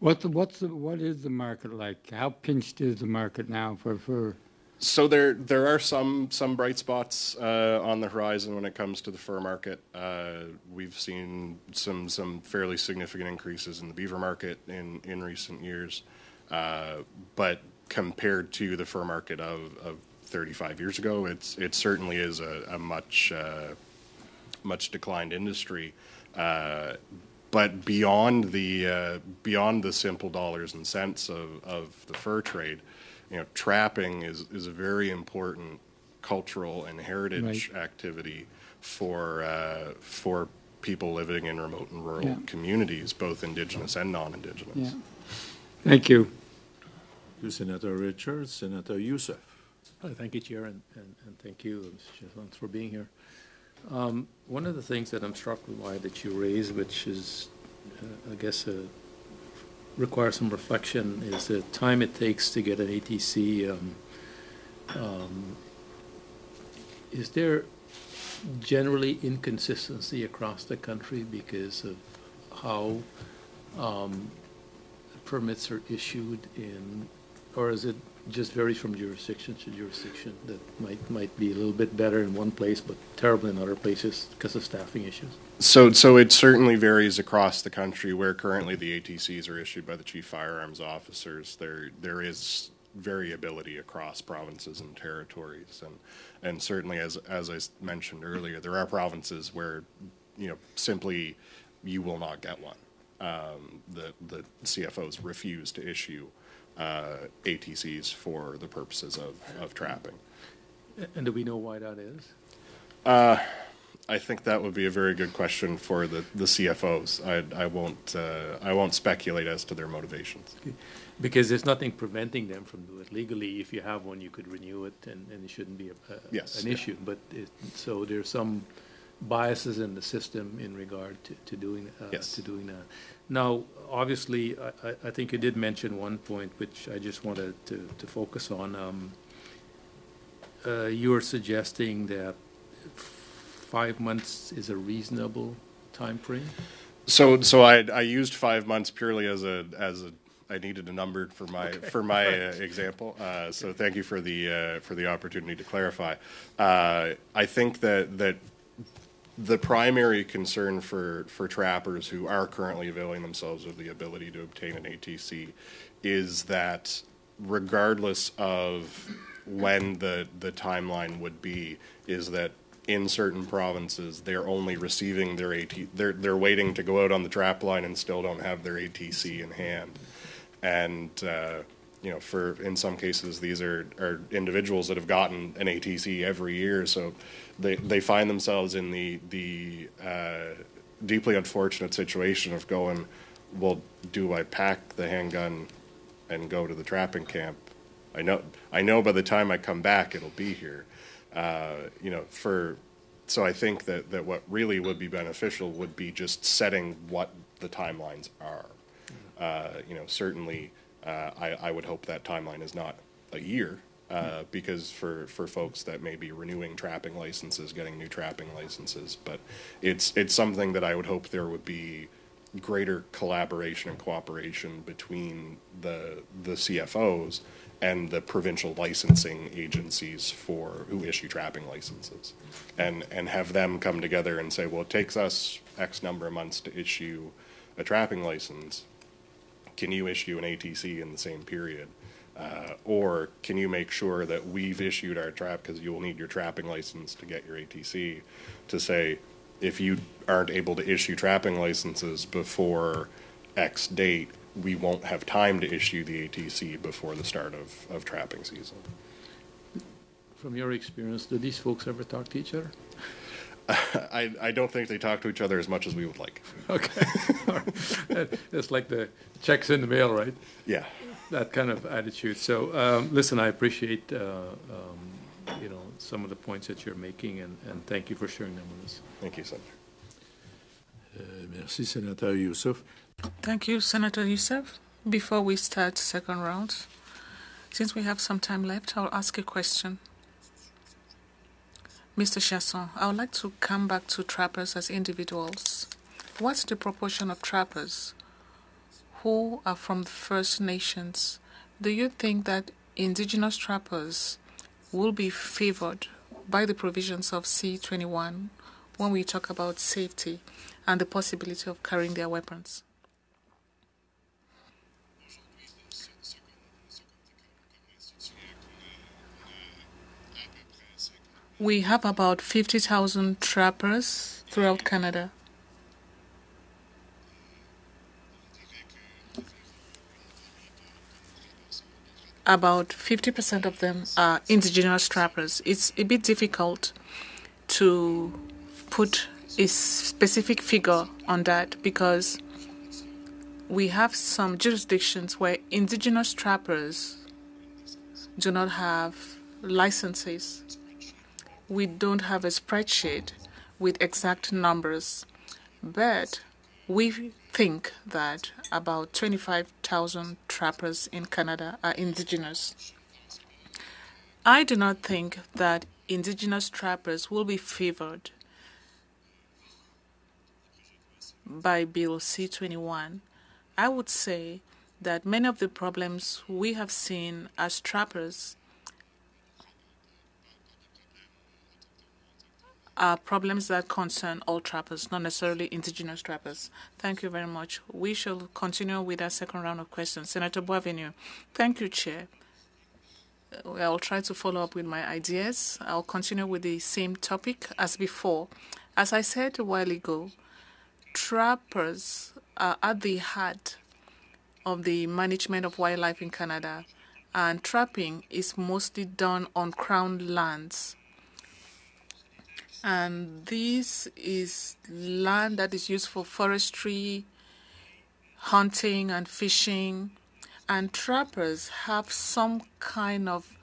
What's the, what's the, what is the market like? How pinched is the market now for, fur? So there there are some some bright spots uh, on the horizon when it comes to the fur market. Uh, we've seen some some fairly significant increases in the beaver market in in recent years, uh, but compared to the fur market of, of 35 years ago, it's it certainly is a, a much uh, much declined industry. Uh, but beyond the uh, beyond the simple dollars and cents of, of the fur trade, you know, trapping is, is a very important cultural and heritage activity for uh, for people living in remote and rural Yeah. communities, both indigenous and non-indigenous. Yeah. Thank you. To Senator Richards, Senator Yussuff. Uh, Thank you, Chair, and, and, and thank you, Mr. Chiasson, for being here. Um, one of the things that I'm struck by that you raised, which is, uh, I guess, uh, requires some reflection, is the time it takes to get an ATC. Um, um, is there generally inconsistency across the country because of how um, permits are issued in, or is it just varies from jurisdiction to jurisdiction that might, might be a little bit better in one place but terrible in other places because of staffing issues? So, so it certainly varies across the country. Where currently the ATCs are issued by the chief firearms officers, there there is variability across provinces and territories, and and certainly as as I mentioned earlier, there are provinces where you know simply you will not get one. Um, the the CFOs refuse to issue uh, ATCs for the purposes of of trapping. And do we know why that is? Uh, I think that would be a very good question for the, the CFOs. I, I won't uh, I won't speculate as to their motivations. Because there's nothing preventing them from doing it legally. If you have one, you could renew it, and, and it shouldn't be a, a- Yes, an yeah. issue. But it, so there's some biases in the system in regard to, to doing uh, Yes. to doing that. Now, obviously, I, I- I think you did mention one point which I just wanted to, to focus on. Um, uh, you were suggesting that five months is a reasonable time frame. So so I I used five months purely as a as a, I needed a number for my for my uh, example. Uh, so thank you for the uh, for the opportunity to clarify. Uh, I think that that the primary concern for for trappers who are currently availing themselves of the ability to obtain an ATC is that regardless of when the the timeline would be, is that in certain provinces they're only receiving their AT they're they're waiting to go out on the trap line and still don't have their ATC in hand, and uh, you know for in some cases these are are individuals that have gotten an ATC every year, so they they find themselves in the the uh, deeply unfortunate situation of going, well, do I pack the handgun and go to the trapping camp? I know I know by the time I come back it'll be here uh, you know, for so I think that that what really would be beneficial would be just setting what the timelines are. Uh, you know, certainly, uh, I, I would hope that timeline is not a year. Uh, because for, for folks that may be renewing trapping licenses, getting new trapping licenses, but it's it's something that I would hope there would be greater collaboration and cooperation between the the CFOs and the provincial licensing agencies for who issue trapping licenses, and and have them come together and say, well, it takes us X number of months to issue a trapping license. Can you issue an ATC in the same period? Uh, or can you make sure that we've issued our trap because you will need your trapping license to get your ATC to say if you aren't able to issue trapping licenses before X date, we won't have time to issue the ATC before the start of, of trapping season. From your experience, do these folks ever talk to each other? I, I don't think they talk to each other as much as we would like. Okay. it's like the checks in the mail, right? Yeah. That kind of attitude. So, um, listen, I appreciate, uh, um, you know, some of the points that you're making, and, and thank you for sharing them with us. Thank you, Senator. Uh, merci, Senator Yussuff. Thank you, Senator Yussuff. Before we start second round, since we have some time left, I'll ask a question. Mr. Chiasson, I would like to come back to trappers as individuals. What's the proportion of trappers who are from the First Nations? Do you think that indigenous trappers will be favored by the provisions of C21 when we talk about safety and the possibility of carrying their weapons? We have about 50,000 trappers throughout Canada. About 50% of them are indigenous trappers. It's a bit difficult to put a specific figure on that because we have some jurisdictions where indigenous trappers do not have licenses we don't have a spreadsheet with exact numbers, but we think that about 25,000 trappers in Canada are indigenous. I do not think that indigenous trappers will be favored by Bill C 21. I would say that many of the problems we have seen as trappers are problems that concern all trappers, not necessarily indigenous trappers. Thank you very much. We shall continue with our second round of questions. Senator Boisvenu. Thank you, Chair. Uh, I'll try to follow up with my ideas. I'll continue with the same topic as before. As I said a while ago, trappers are at the heart of the management of wildlife in Canada, and trapping is mostly done on crown lands and this is land that is used for forestry, hunting, and fishing. And trappers have some kind of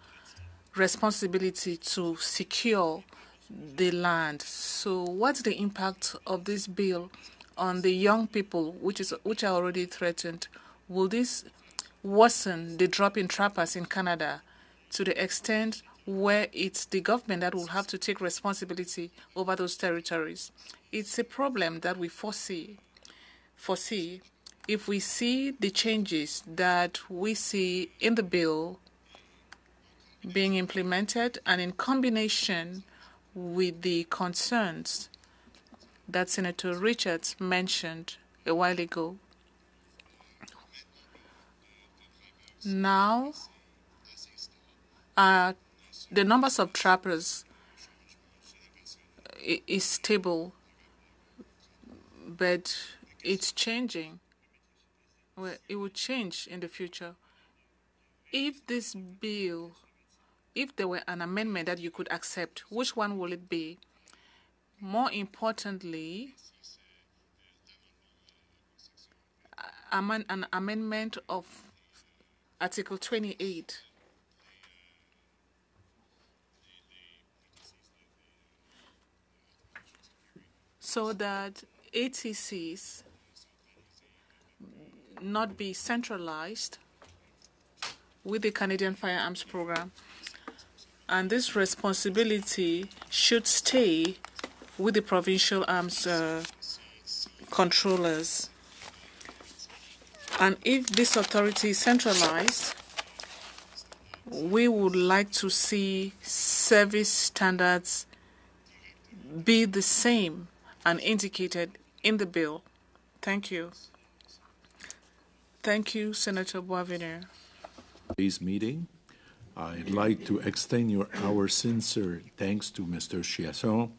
responsibility to secure the land. So, what's the impact of this bill on the young people, which is which are already threatened? Will this worsen the drop in trappers in Canada to the extent where it's the government that will have to take responsibility over those territories. It's a problem that we foresee, foresee if we see the changes that we see in the bill being implemented and in combination with the concerns that Senator Richards mentioned a while ago. Now, uh, the numbers of trappers uh, is stable, but it's changing. Well, it will change in the future. If this bill, if there were an amendment that you could accept, which one will it be? More importantly, an amendment of Article 28 so that ATCs not be centralized with the Canadian Firearms Program. And this responsibility should stay with the provincial arms uh, controllers. And if this authority is centralized, we would like to see service standards be the same and indicated in the bill. Thank you. Thank you, Senator Boisvenu. Today's meeting, I'd like to extend your, our sincere thanks to Mr. Chiasson.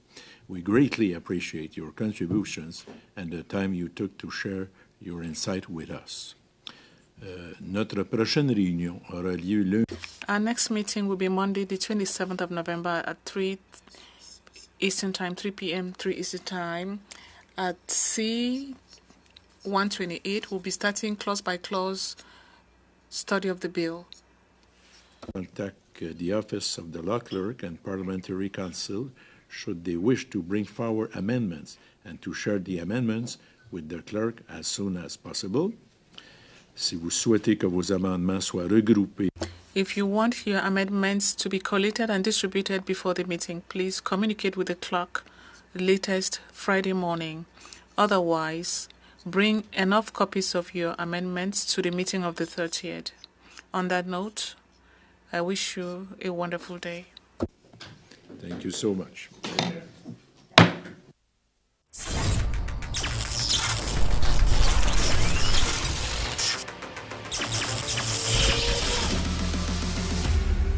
We greatly appreciate your contributions and the time you took to share your insight with us. Uh, notre prochaine réunion aura lieu lundi. Our next meeting will be Monday, the 27th of November at 3 Eastern Time, 3 p.m., 3 Eastern Time. At C 128, we'll be starting clause by clause study of the bill. Contact uh, the Office of the Law Clerk and Parliamentary Counsel should they wish to bring forward amendments and to share the amendments with the clerk as soon as possible. Si vous souhaitez que vos amendements soient regroupés, if you want your amendments to be collated and distributed before the meeting, please communicate with the clerk latest Friday morning. Otherwise, bring enough copies of your amendments to the meeting of the 30th. On that note, I wish you a wonderful day. Thank you so much.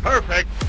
Perfect.